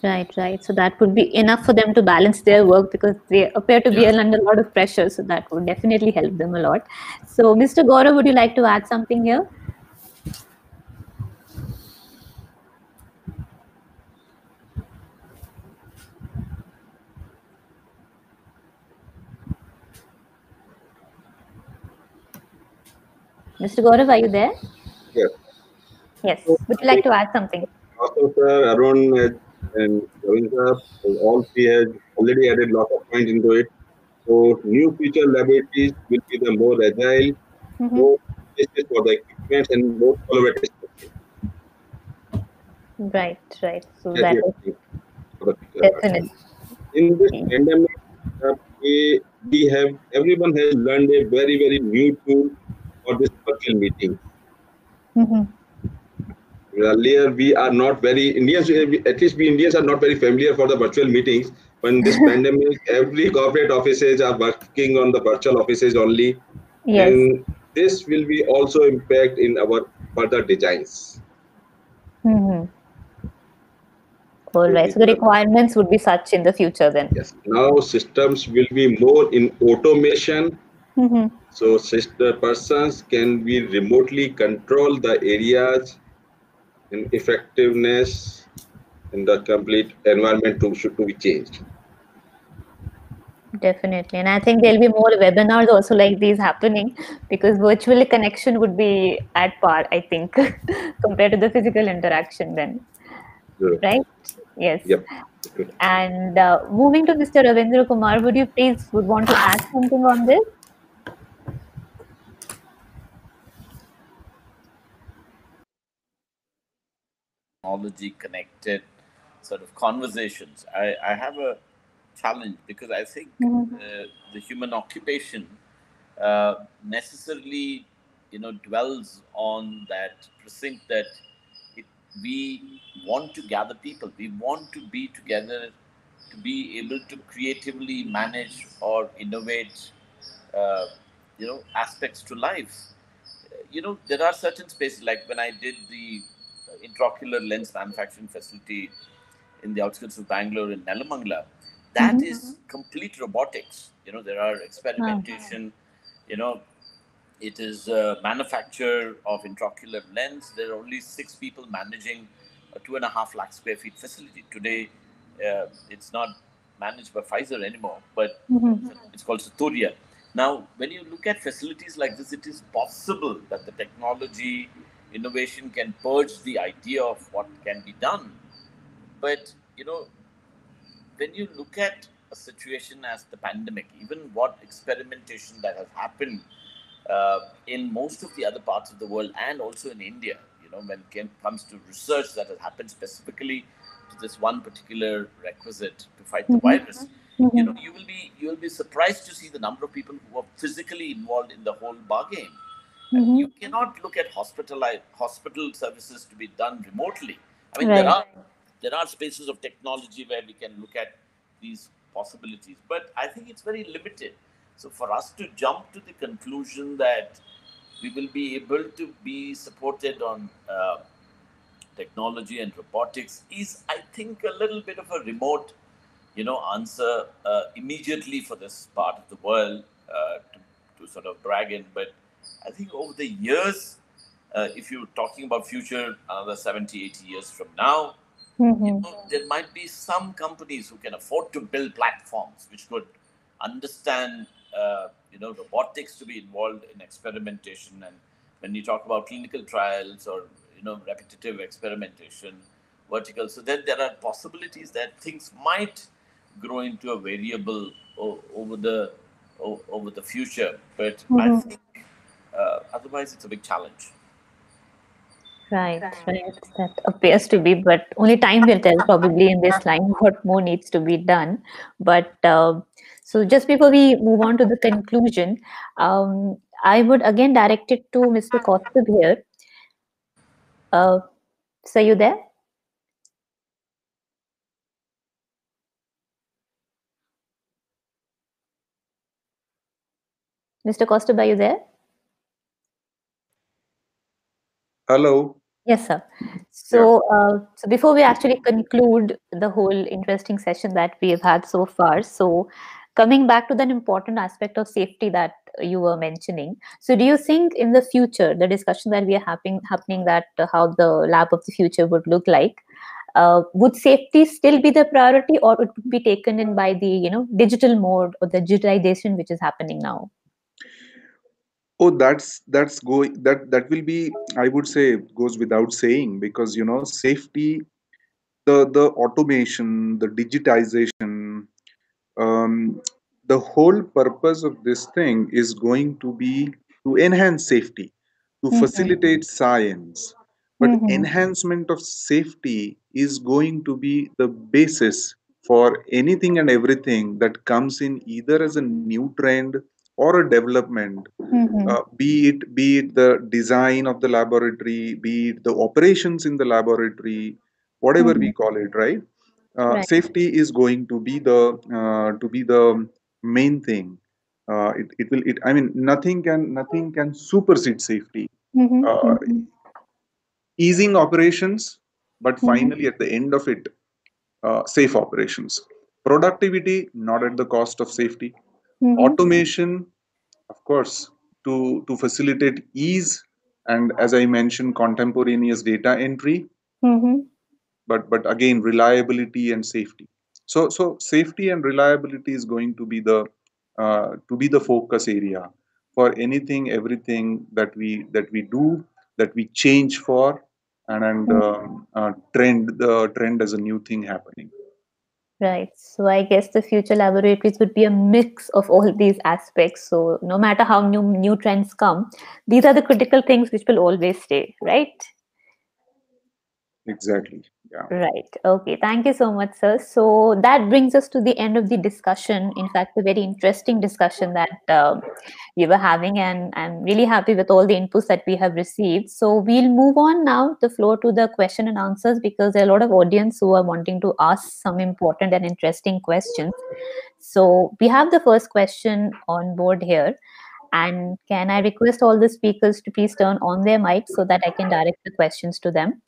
A: Right, right. So that would be enough for them to balance their work because they appear to be
B: Yeah.
A: under a lot of pressure. So that would definitely help them a lot. So, Mr. Gaurav, would you like to add something here? Mr. Gaurav, are you there?
C: Yes.
A: Yes. Would you like to add something?
C: Also, sir, Arun has- and Ravindra, all three has already added a lot of points into it. So new future laboratories will be the more agile,
A: Mhm.
C: more spaces for the equipment and more collaborative.
A: Right, right. So
C: That
A: that
C: we
A: is
C: are thinking for the future.
A: definitely.
C: In this
A: Mm.
C: pandemic, uh, we, we have everyone has learned a very very new tool for this virtual meeting.
A: Mhm.
C: Earlier, we are not very Indians. At least we Indians are not very familiar for the virtual meetings. When this pandemic, every corporate offices are working on the virtual offices only,
A: Yes.
C: and this will be also impact in our further designs.
A: Mhm. All right. So the requirements would be such in the future then.
C: Yes. Now systems will be more in automation,
A: Mhm.
C: so sister persons can be remotely control the areas and effectiveness in the complete environment to should to be changed.
A: Definitely. And I think there'll be more webinars also like these happening because virtual connection would be at par, I think, compared to the physical interaction then.
C: Yeah.
A: Right? Yes.
C: Yep.
A: And uh, moving to Mr. Ravindra Kumar, would you please would want to add something on this?
E: Technology connected sort of conversations. I, I have a challenge because I think
A: Mhm.
E: uh, the human occupation uh, necessarily, you know, dwells on that precinct that it, we want to gather people. We want to be together to be able to creatively manage or innovate, uh, you know, aspects to life. You know, there are certain spaces like when I did the intraocular lens manufacturing facility in the outskirts of Bangalore in Nelamangala. That
A: Mhm.
E: is complete robotics. You know, there are experimentation. You know, it is a manufacture of intraocular lens. There are only six people managing a two and a half lakh square feet facility today. Uh, it's not managed by Pfizer anymore, but
A: Mhm.
E: it's called Saturia. Now, when you look at facilities like this, it is possible that the technology innovation can purge the idea of what can be done. But you know, when you look at a situation as the pandemic, even what experimentation that has happened uh, in most of the other parts of the world and also in India, you know, when it comes to research that has happened specifically to this one particular requisite to fight the
A: Mhm.
E: virus, you
A: Mhm.
E: know, you will be you will be surprised to see the number of people who are physically involved in the whole bargain.
A: Mhm.
E: You cannot look at hospital hospital services to be done remotely. I mean, there are there are spaces of technology where we can look at these possibilities, but I think it's very limited. So for us to jump to the conclusion that we will be able to be supported on uh, technology and robotics is, I think, a little bit of a remote, you know, answer uh, immediately for this part of the world uh, to, to sort of brag in. But I think over the years, uh, if you're talking about future, another 70, 80 years from now, you
A: Mhm.
E: know, there might be some companies who can afford to build platforms which could understand, uh, you know, robotics to be involved in experimentation. And when you talk about clinical trials or you know repetitive experimentation, vertical, so then there are possibilities that things might grow into a variable o- over the o- over the future. But I
A: Mhm.
E: think uh, otherwise it's a big challenge.
A: Right, right. That appears to be, but only time will tell probably in this line what more needs to be done. But uh, so just before we move on to the conclusion, um, I would again direct it to Mr. Kaustubh here. Uh, so you there? Mr. Kaustubh, are you there?
D: Hello.
A: Yes, sir. So, uh, so before we actually conclude the whole interesting session that we have had so far, so coming back to that important aspect of safety that you were mentioning, so do you think in the future, the discussion that we are having happening that uh, how the lab of the future would look like, uh, would safety still be the priority, or it would be taken in by the you know digital mode or the digitization which is happening now?
D: Oh that's that's going that that will be i would say goes without saying because you know safety the the automation the digitization um, the whole purpose of this thing is going to be to enhance safety to
A: Mhm.
D: facilitate science but
A: Mhm.
D: enhancement of safety is going to be the basis for anything and everything that comes in either as a new trend or a development
A: Mhm.
D: uh, be it be it the design of the laboratory be it the operations in the laboratory whatever we call it right uh,
A: Right.
D: safety is going to be the uh, to be the main thing uh, it, it will it i mean nothing can nothing can supersede safety
A: Mhm.
D: uh,
A: Mhm.
D: easing operations but
A: Mhm.
D: finally at the end of it uh, safe operations productivity not at the cost of safety
A: Mhm.
D: automation of course to to facilitate ease and as i mentioned contemporaneous data entry
A: Mhm.
D: but but again reliability and safety so so safety and reliability is going to be the uh, to be the focus area for anything everything that we that we do that we change for and and um, uh, trend the trend as a new thing happening
A: Right. So I guess the future laboratories would be a mix of all these aspects. So no matter how new new trends come, these are the critical things which will always stay, right?
D: exactly yeah
A: Right. Okay. Thank you so much, sir. So that brings us to the end of the discussion. In fact, a very interesting discussion that um, we were having, and I'm really happy with all the inputs that we have received. So we'll move on now the floor to the question and answers because there are a lot of audience who are wanting to ask some important and interesting questions. So we have the first question on board here. And can I request all the speakers to please turn on their mics so that I can direct the questions to them?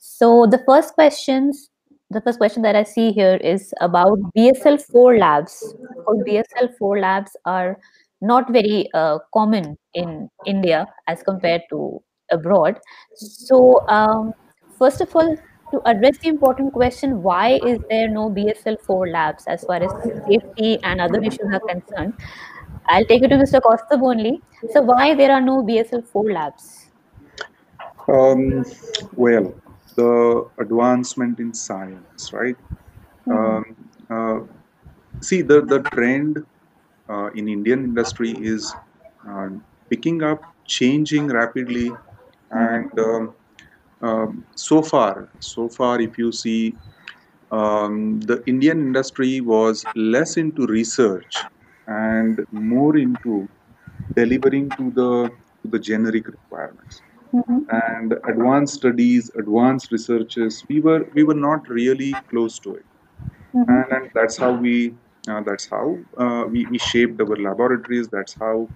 A: So the first questions, the first question that I see here is about BSL four labs. Or BSL four labs are not very uh, common in India as compared to abroad. So um, first of all, to address the important question, why is there no BSL four labs as far as safety and other issues are concerned? I'll take it to Mr. Kaustubh only. So why there are no BSL four labs?
D: um, well the advancement in science right? Um, uh, see the the trend uh, in indian industry is uh, picking up changing rapidly and um, um, so far so far if you see um, the indian industry was less into research and more into delivering to the to the generic requirements
A: Mhm.
D: and advanced studies advanced researches we were we were not really close to it
A: Mhm.
D: and, and that's how we uh, that's how uh, we, we shaped our laboratories that's how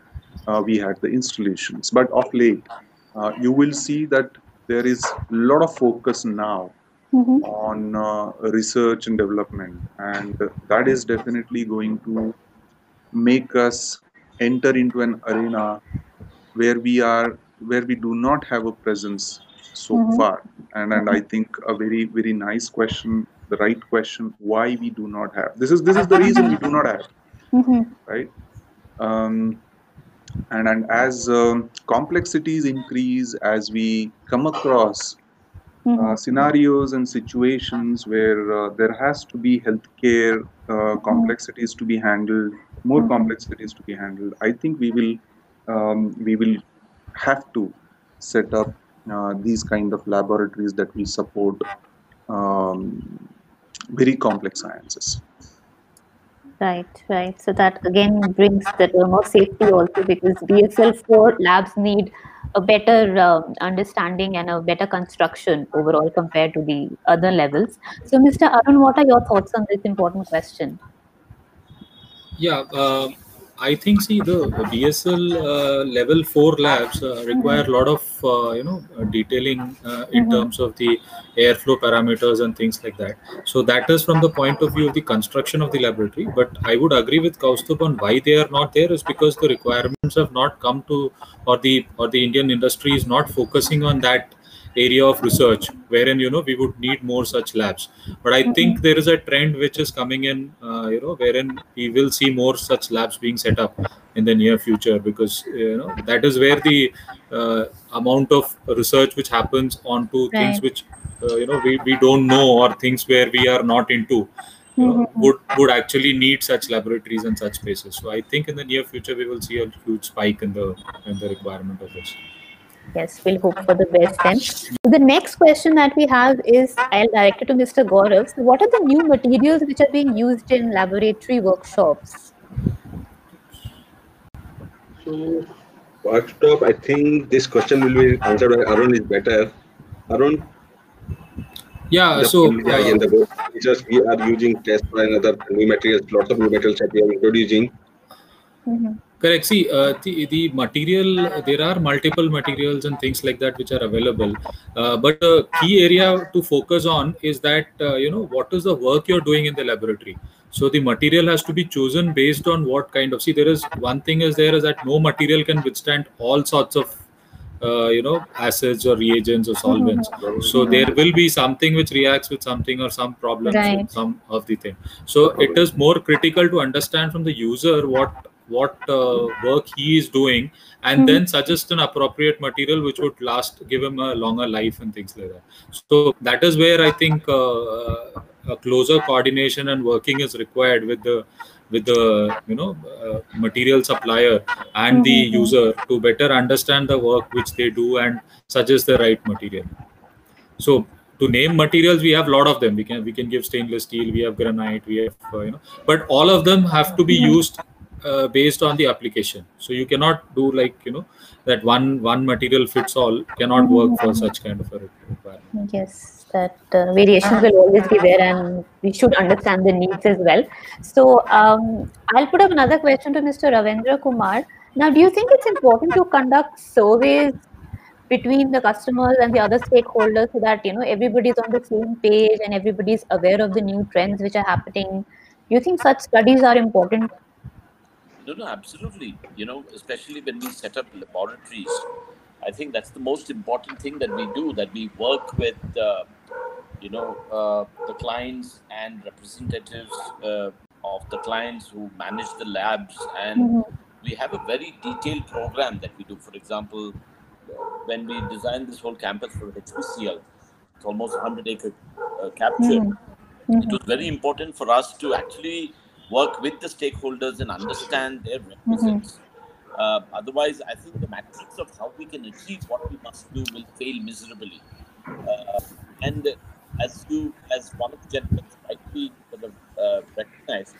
D: uh, we had the installations but of late uh, you will see that there is a lot of focus now
A: Mhm.
D: on uh, research and development and that is definitely going to make us enter into an arena where we are where we do not have a presence so
A: Mhm.
D: far and and i think a very very nice question the right question why we do not have this is this is the reason we do not have
A: Mhm.
D: right um, and and as um, complexities increase as we come across uh, scenarios and situations where uh, there has to be healthcare uh, complexities to be handled, more
A: Mhm.
D: complexities to be handled. I think we will um, we will have to set up uh, these kind of laboratories that will support um, very complex sciences.
A: Right, right. So that again brings the term of safety also because BSL 4 labs need a better um, understanding and a better construction overall compared to the other levels. So, Mr. Arun, what are your thoughts on this important question?
B: Yeah, uh, I think see the BSL uh, level four labs uh, require a lot of uh, you know detailing uh, in
A: Mhm.
B: terms of the airflow parameters and things like that. So that is from the point of view of the construction of the laboratory. But I would agree with Kaustubh on why they are not there is because the requirements have not come to or the or the Indian industry is not focusing on that area of research wherein you know we would need more such labs. But i think there is a trend which is coming in uh, you know wherein we will see more such labs being set up in the near future because you know that is where the uh, amount of research which happens onto things which uh, you know we, we don't know or things where we are not into
A: Mhm.
B: would would actually need such laboratories and such spaces. So i think in the near future we will see a huge spike in the in the requirement of this
A: Yes, we'll hope for the best then. The next question that we have is I'll direct it to Mr. Gaurav. So what are the new materials which are being used in laboratory workshops?
C: So, workshop, I think this question will be answered by Arun is better. Arun,
B: yeah
C: the,
B: so
C: yeah,
B: uh,
C: in the book, teachers, we are using test and other new materials, lots of new materials that we are introducing.
A: Mhm.
B: Correct. See, uh, the, the material, there are multiple materials and things like that which are available. Uh, but the key area to focus on is that, uh, you know, what is the work you're doing in the laboratory. So the material has to be chosen based on what kind of, see, there is one thing is there is that no material can withstand all sorts of, uh, you know, acids or reagents or solvents. So there will be something which reacts with something or some problems
A: Right.
B: some of the thing. So it is more critical to understand from the user what what uh, work he is doing and
A: Mhm.
B: then suggest an appropriate material which would last give him a longer life and things like that so that is where i think uh, a closer coordination and working is required with the with the you know uh, material supplier and the
A: Mhm.
B: user to better understand the work which they do and suggest the right material so to name materials we have a lot of them we can we can give stainless steel we have granite we have uh, you know but all of them have to be
A: Mhm.
B: used uh, based on the application so you cannot do like you know that one one material fits all cannot work for such kind of a requirement
A: Yes, that uh, variations will always be there, and we should understand the needs as well. So, um, I'll put up another question to Mr. Ravindra Kumar. Now, do you think it's important to conduct surveys between the customers and the other stakeholders so that you know everybody's on the same page and everybody's aware of the new trends which are happening? You think such studies are important?
E: No, no, absolutely. You know, especially when we set up laboratories, I think that's the most important thing that we do. That we work with, uh, you know, uh, the clients and representatives uh, of the clients who manage the labs, and
A: Mhm.
E: we have a very detailed program that we do. For example, when we designed this whole campus for HPCL, it's almost 100 acre uh, capture
A: Mhm.
E: it was very important for us to actually work with the stakeholders and understand their requisites. Uh, otherwise, I think the matrix of how we can achieve what we must do will fail miserably. Uh, and as you, as one of the gentlemen rightly sort of uh, recognized,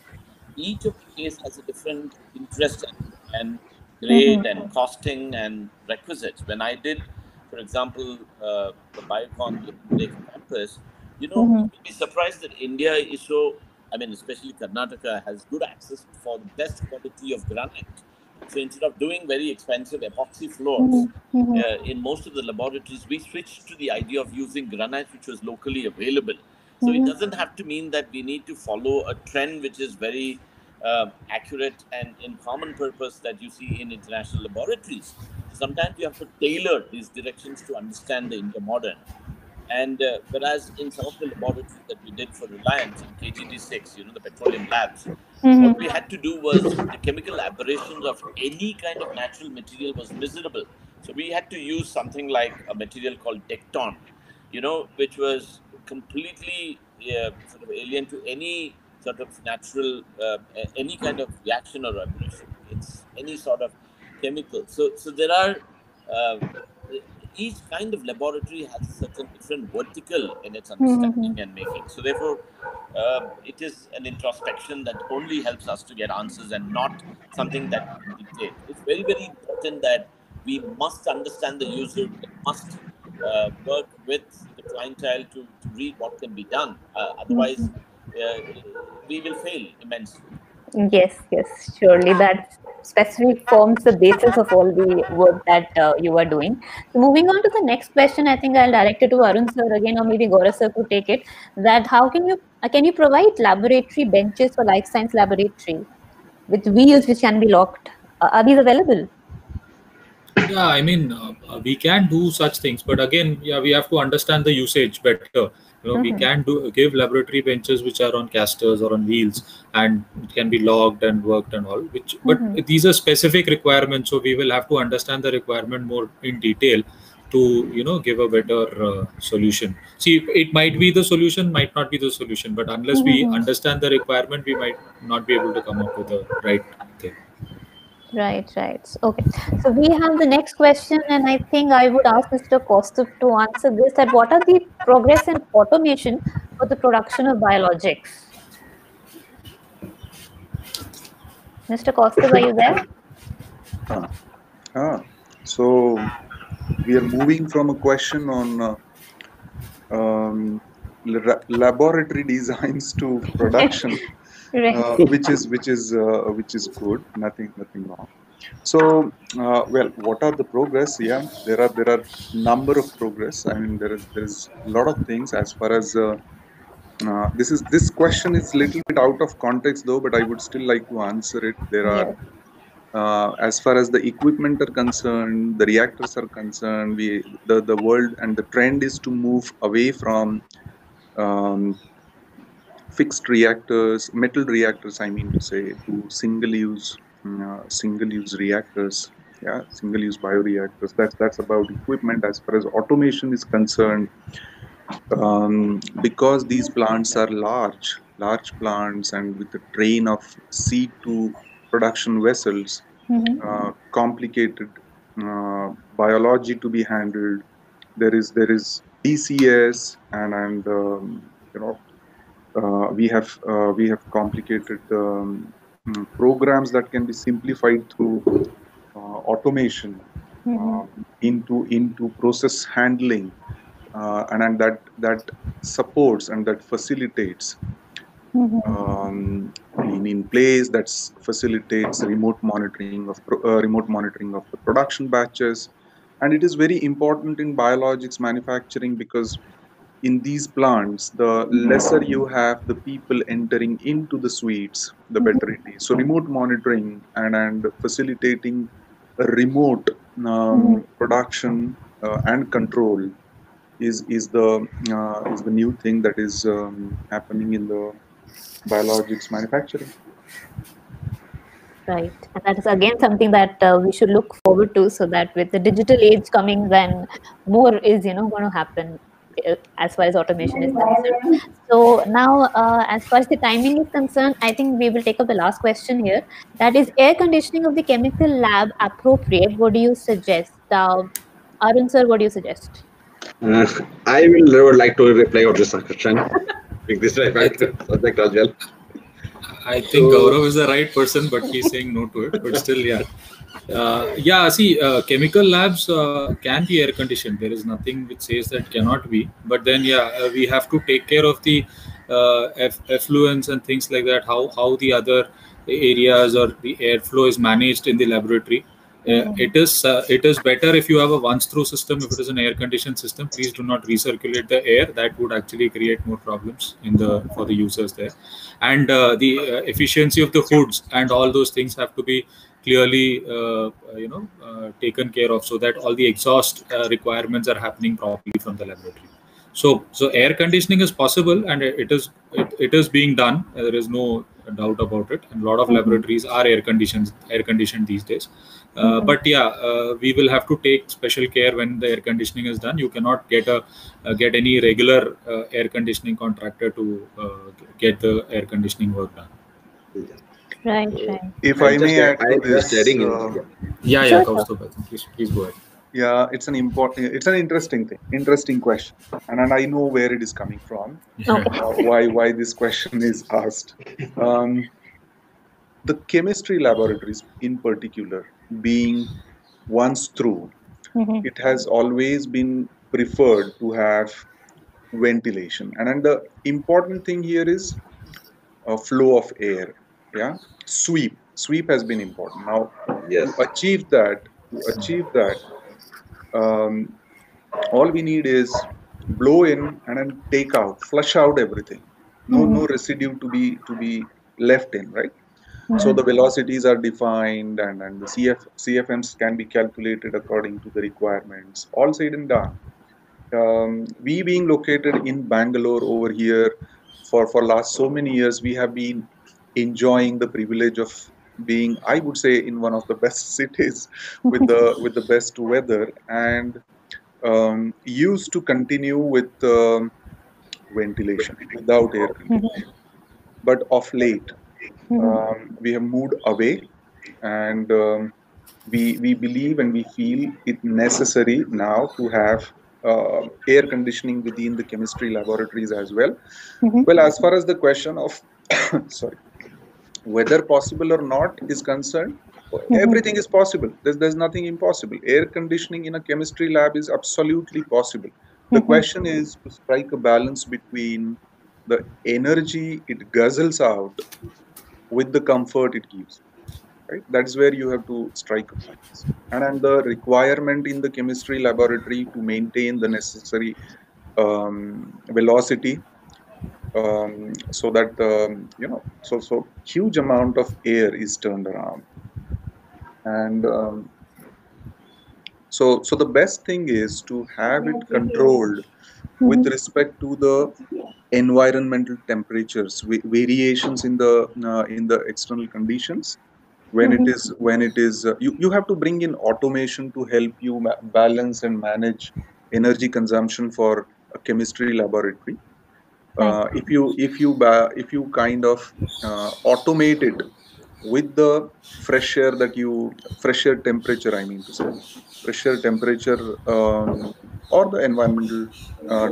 E: each of the case has a different interest and, and grade
A: Mhm.
E: and costing and requisites. When I did, for example, uh, the Biocon Lake campus, you know,
A: Mhm.
E: you'd be surprised that India is so, I mean, especially Karnataka has good access for the best quality of granite. So instead of doing very expensive epoxy floors,
A: Mhm. Mhm.
E: uh, in most of the laboratories, we switched to the idea of using granite, which was locally available. So it
A: Mhm.
E: doesn't have to mean that we need to follow a trend which is very uh, accurate and in common purpose that you see in international laboratories. Sometimes you have to tailor these directions to understand the India modern. And uh, whereas in some of the laboratories that we did for Reliance in KGD6, you know, the petroleum labs,
A: Mhm.
E: what we had to do was the chemical aberrations of any kind of natural material was miserable. So we had to use something like a material called Dekton, you know, which was completely uh, sort of alien to any sort of natural, uh, any kind of reaction or aberration. It's any sort of chemical. So, so there are uh, each kind of laboratory has a certain different vertical in its understanding and making. So therefore, uh, it is an introspection that only helps us to get answers and not something that we dictate. It's very, very important that we must understand the user, we must uh, work with the clientele to, to read what can be done. Uh, otherwise, uh, we will fail immensely.
A: Yes, yes, surely. That's specific forms the basis of all the work that uh, you are doing. So moving on to the next question, I think I'll direct it to Arun sir again, or maybe Gaurav sir could take it. That how can you uh, can you provide laboratory benches for life science laboratory with wheels which can be locked? Uh, are these available?
B: Yeah, I mean, uh, uh, we can do such things, but again, yeah, we have to understand the usage better. You know, we
A: Mhm.
B: can do give laboratory benches which are on casters or on wheels, and it can be logged and worked and all. Which, but
A: Mhm.
B: these are specific requirements, so we will have to understand the requirement more in detail to you know give a better uh, solution. See, it might be the solution, might not be the solution, but unless we
A: Mhm.
B: understand the requirement, we might not be able to come up with the right.
A: Right, right. Okay. So we have the next question, and I think I would ask Mr. Kostov to answer this. That what are the progress in automation for the production of biologics? Mr. Kostov, are you there?
D: Ah, ah. So we are moving from a question on uh, um, la- laboratory designs to production,
A: Right.
D: uh, which is which is uh, which is good. Nothing nothing wrong. So uh, well, what are the progress? Yeah, there are there are number of progress. I mean, there is there is a lot of things as far as. Uh, uh, this is this question is a little bit out of context though, but I would still like to answer it. There are uh, as far as the equipment are concerned, the reactors are concerned, we the, the world and the trend is to move away from um, fixed reactors, metal reactors, I mean to say, to single-use uh, single-use reactors. Yeah, single-use bioreactors. That's that's about equipment. As far as automation is concerned, um, because these plants are large, large plants, and with a train of seed to production vessels,
A: Mhm.
D: uh, complicated uh, biology to be handled. There is there is DCS and and um, you know we have uh, we have complicated um, mm, programs that can be simplified through uh, automation
A: Mhm.
D: um, into into process handling uh, and, and that that supports and that facilitates
A: Mhm.
D: um, in, in place that facilitates remote monitoring of pro- uh, remote monitoring of the production batches and it is very important in biologics manufacturing because in these plants the lesser you have the people entering into the suites the better it is so remote monitoring and and facilitating a remote um, production uh, and control is is the uh, is the new thing that is um, happening in the biologics manufacturing.
A: Right. And that is again something that uh, we should look forward to so that with the digital age coming, then more is, you know, going to happen as far as automation is concerned. So now, uh, as far as the timing is concerned, I think we will take up the last question here. That is air conditioning of the chemical lab appropriate? What do you suggest? Uh, Arun sir, what do you suggest?
C: Uh, I will never like to reply on this question. Take this right back to subject as well.
B: I think
C: So-
B: Gaurav is the right person, but he's saying no to it. But still, yeah. Uh, yeah, see, uh, chemical labs uh, can be air conditioned. There is nothing which says that cannot be. But then, yeah, uh, we have to take care of the uh, eff- effluents and things like that. How how the other areas or the airflow is managed in the laboratory. Uh, it is uh, it is better if you have a once through system. If it is an air conditioned system, please do not recirculate the air. That would actually create more problems in the for the users there and uh, the uh, efficiency of the hoods and all those things have to be clearly uh, you know uh, taken care of so that all the exhaust uh, requirements are happening properly from the laboratory so so air conditioning is possible and it is it, it is being done there is no doubt about it and a lot of
A: Mhm.
B: laboratories are air conditioned air conditioned these days uh,
A: Mhm.
B: but yeah uh, we will have to take special care when the air conditioning is done you cannot get a uh, get any regular uh, air conditioning contractor to uh, get the air conditioning work done
A: Right, right.
D: If
C: I
D: I, may add to
C: I
D: this,
C: just adding in-
D: uh,
B: yeah
A: Sure,
B: yeah
A: sure.
B: Kaustubh, please please go ahead
D: yeah, it's an important, it's an interesting thing, interesting question, and, and I know where it is coming from. Uh, why why this question is asked. Um, the chemistry laboratories, in particular, being once through,
A: Mhm.
D: it has always been preferred to have ventilation, and then the important thing here is a flow of air. Yeah, sweep. sweep has been important. Now,
C: Yes.
D: to achieve that, to achieve that, um, all we need is blow in and then take out, flush out everything. No, no residue to be to be left in, right? So the velocities are defined and, and the CF, CFMs can be calculated according to the requirements. All said and done. Um, we being located in Bangalore over here for, for last so many years, we have been enjoying the privilege of being, I would say, in one of the best cities with the with the best weather and um, used to continue with um, ventilation without air conditioning. But of late, um, we have moved away and um, we we believe and we feel it necessary now to have uh, air conditioning within the chemistry laboratories as well well as far as the question of sorry whether possible or not is concerned everything is possible. There's, there's nothing impossible. Air conditioning in a chemistry lab is absolutely possible. The question is to strike a balance between the energy it guzzles out with the comfort it gives right? That's where you have to strike a balance. And, and the requirement in the chemistry laboratory to maintain the necessary um, velocity um, so that um, you know so so huge amount of air is turned around. And um, so so the best thing is to have it controlled with respect to the environmental temperatures va- variations in the uh, in the external conditions. When it is when it is uh, you, you have to bring in automation to help you balance and manage energy consumption for a chemistry laboratory uh, if you if you ba- if you kind of uh, automate it with the fresh air that you fresh air temperature i mean to say fresh air temperature um, or the environmental uh,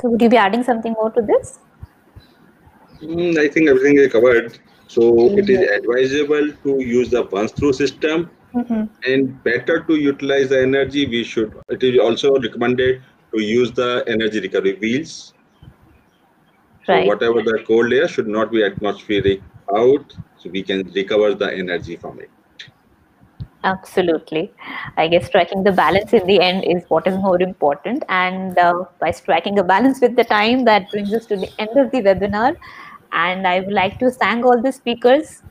A: So, would you be adding something more to this?
C: Mm, I think everything is covered. So it is advisable to use the once through system and better to utilize the energy. We should, it is also recommended to use the energy recovery wheels. So
A: Right.
C: whatever the cold air should not be atmospheric out, so we can recover the energy from it.
A: Absolutely. I guess striking the balance in the end is what is more important. And uh, by striking a balance with the time, that brings us to the end of the webinar. And I would like to thank all the speakers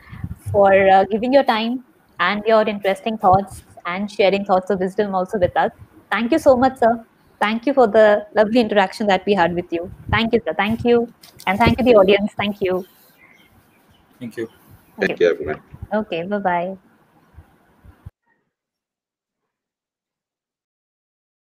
A: for uh, giving your time and your interesting thoughts and sharing thoughts of wisdom also with us. Thank you so much, sir. Thank you for the lovely interaction that we had with you. Thank you, sir. Thank you. And thank you, the audience. Thank you.
B: Thank you.
A: Thank
C: Thank you, everyone.
A: Okay, bye bye.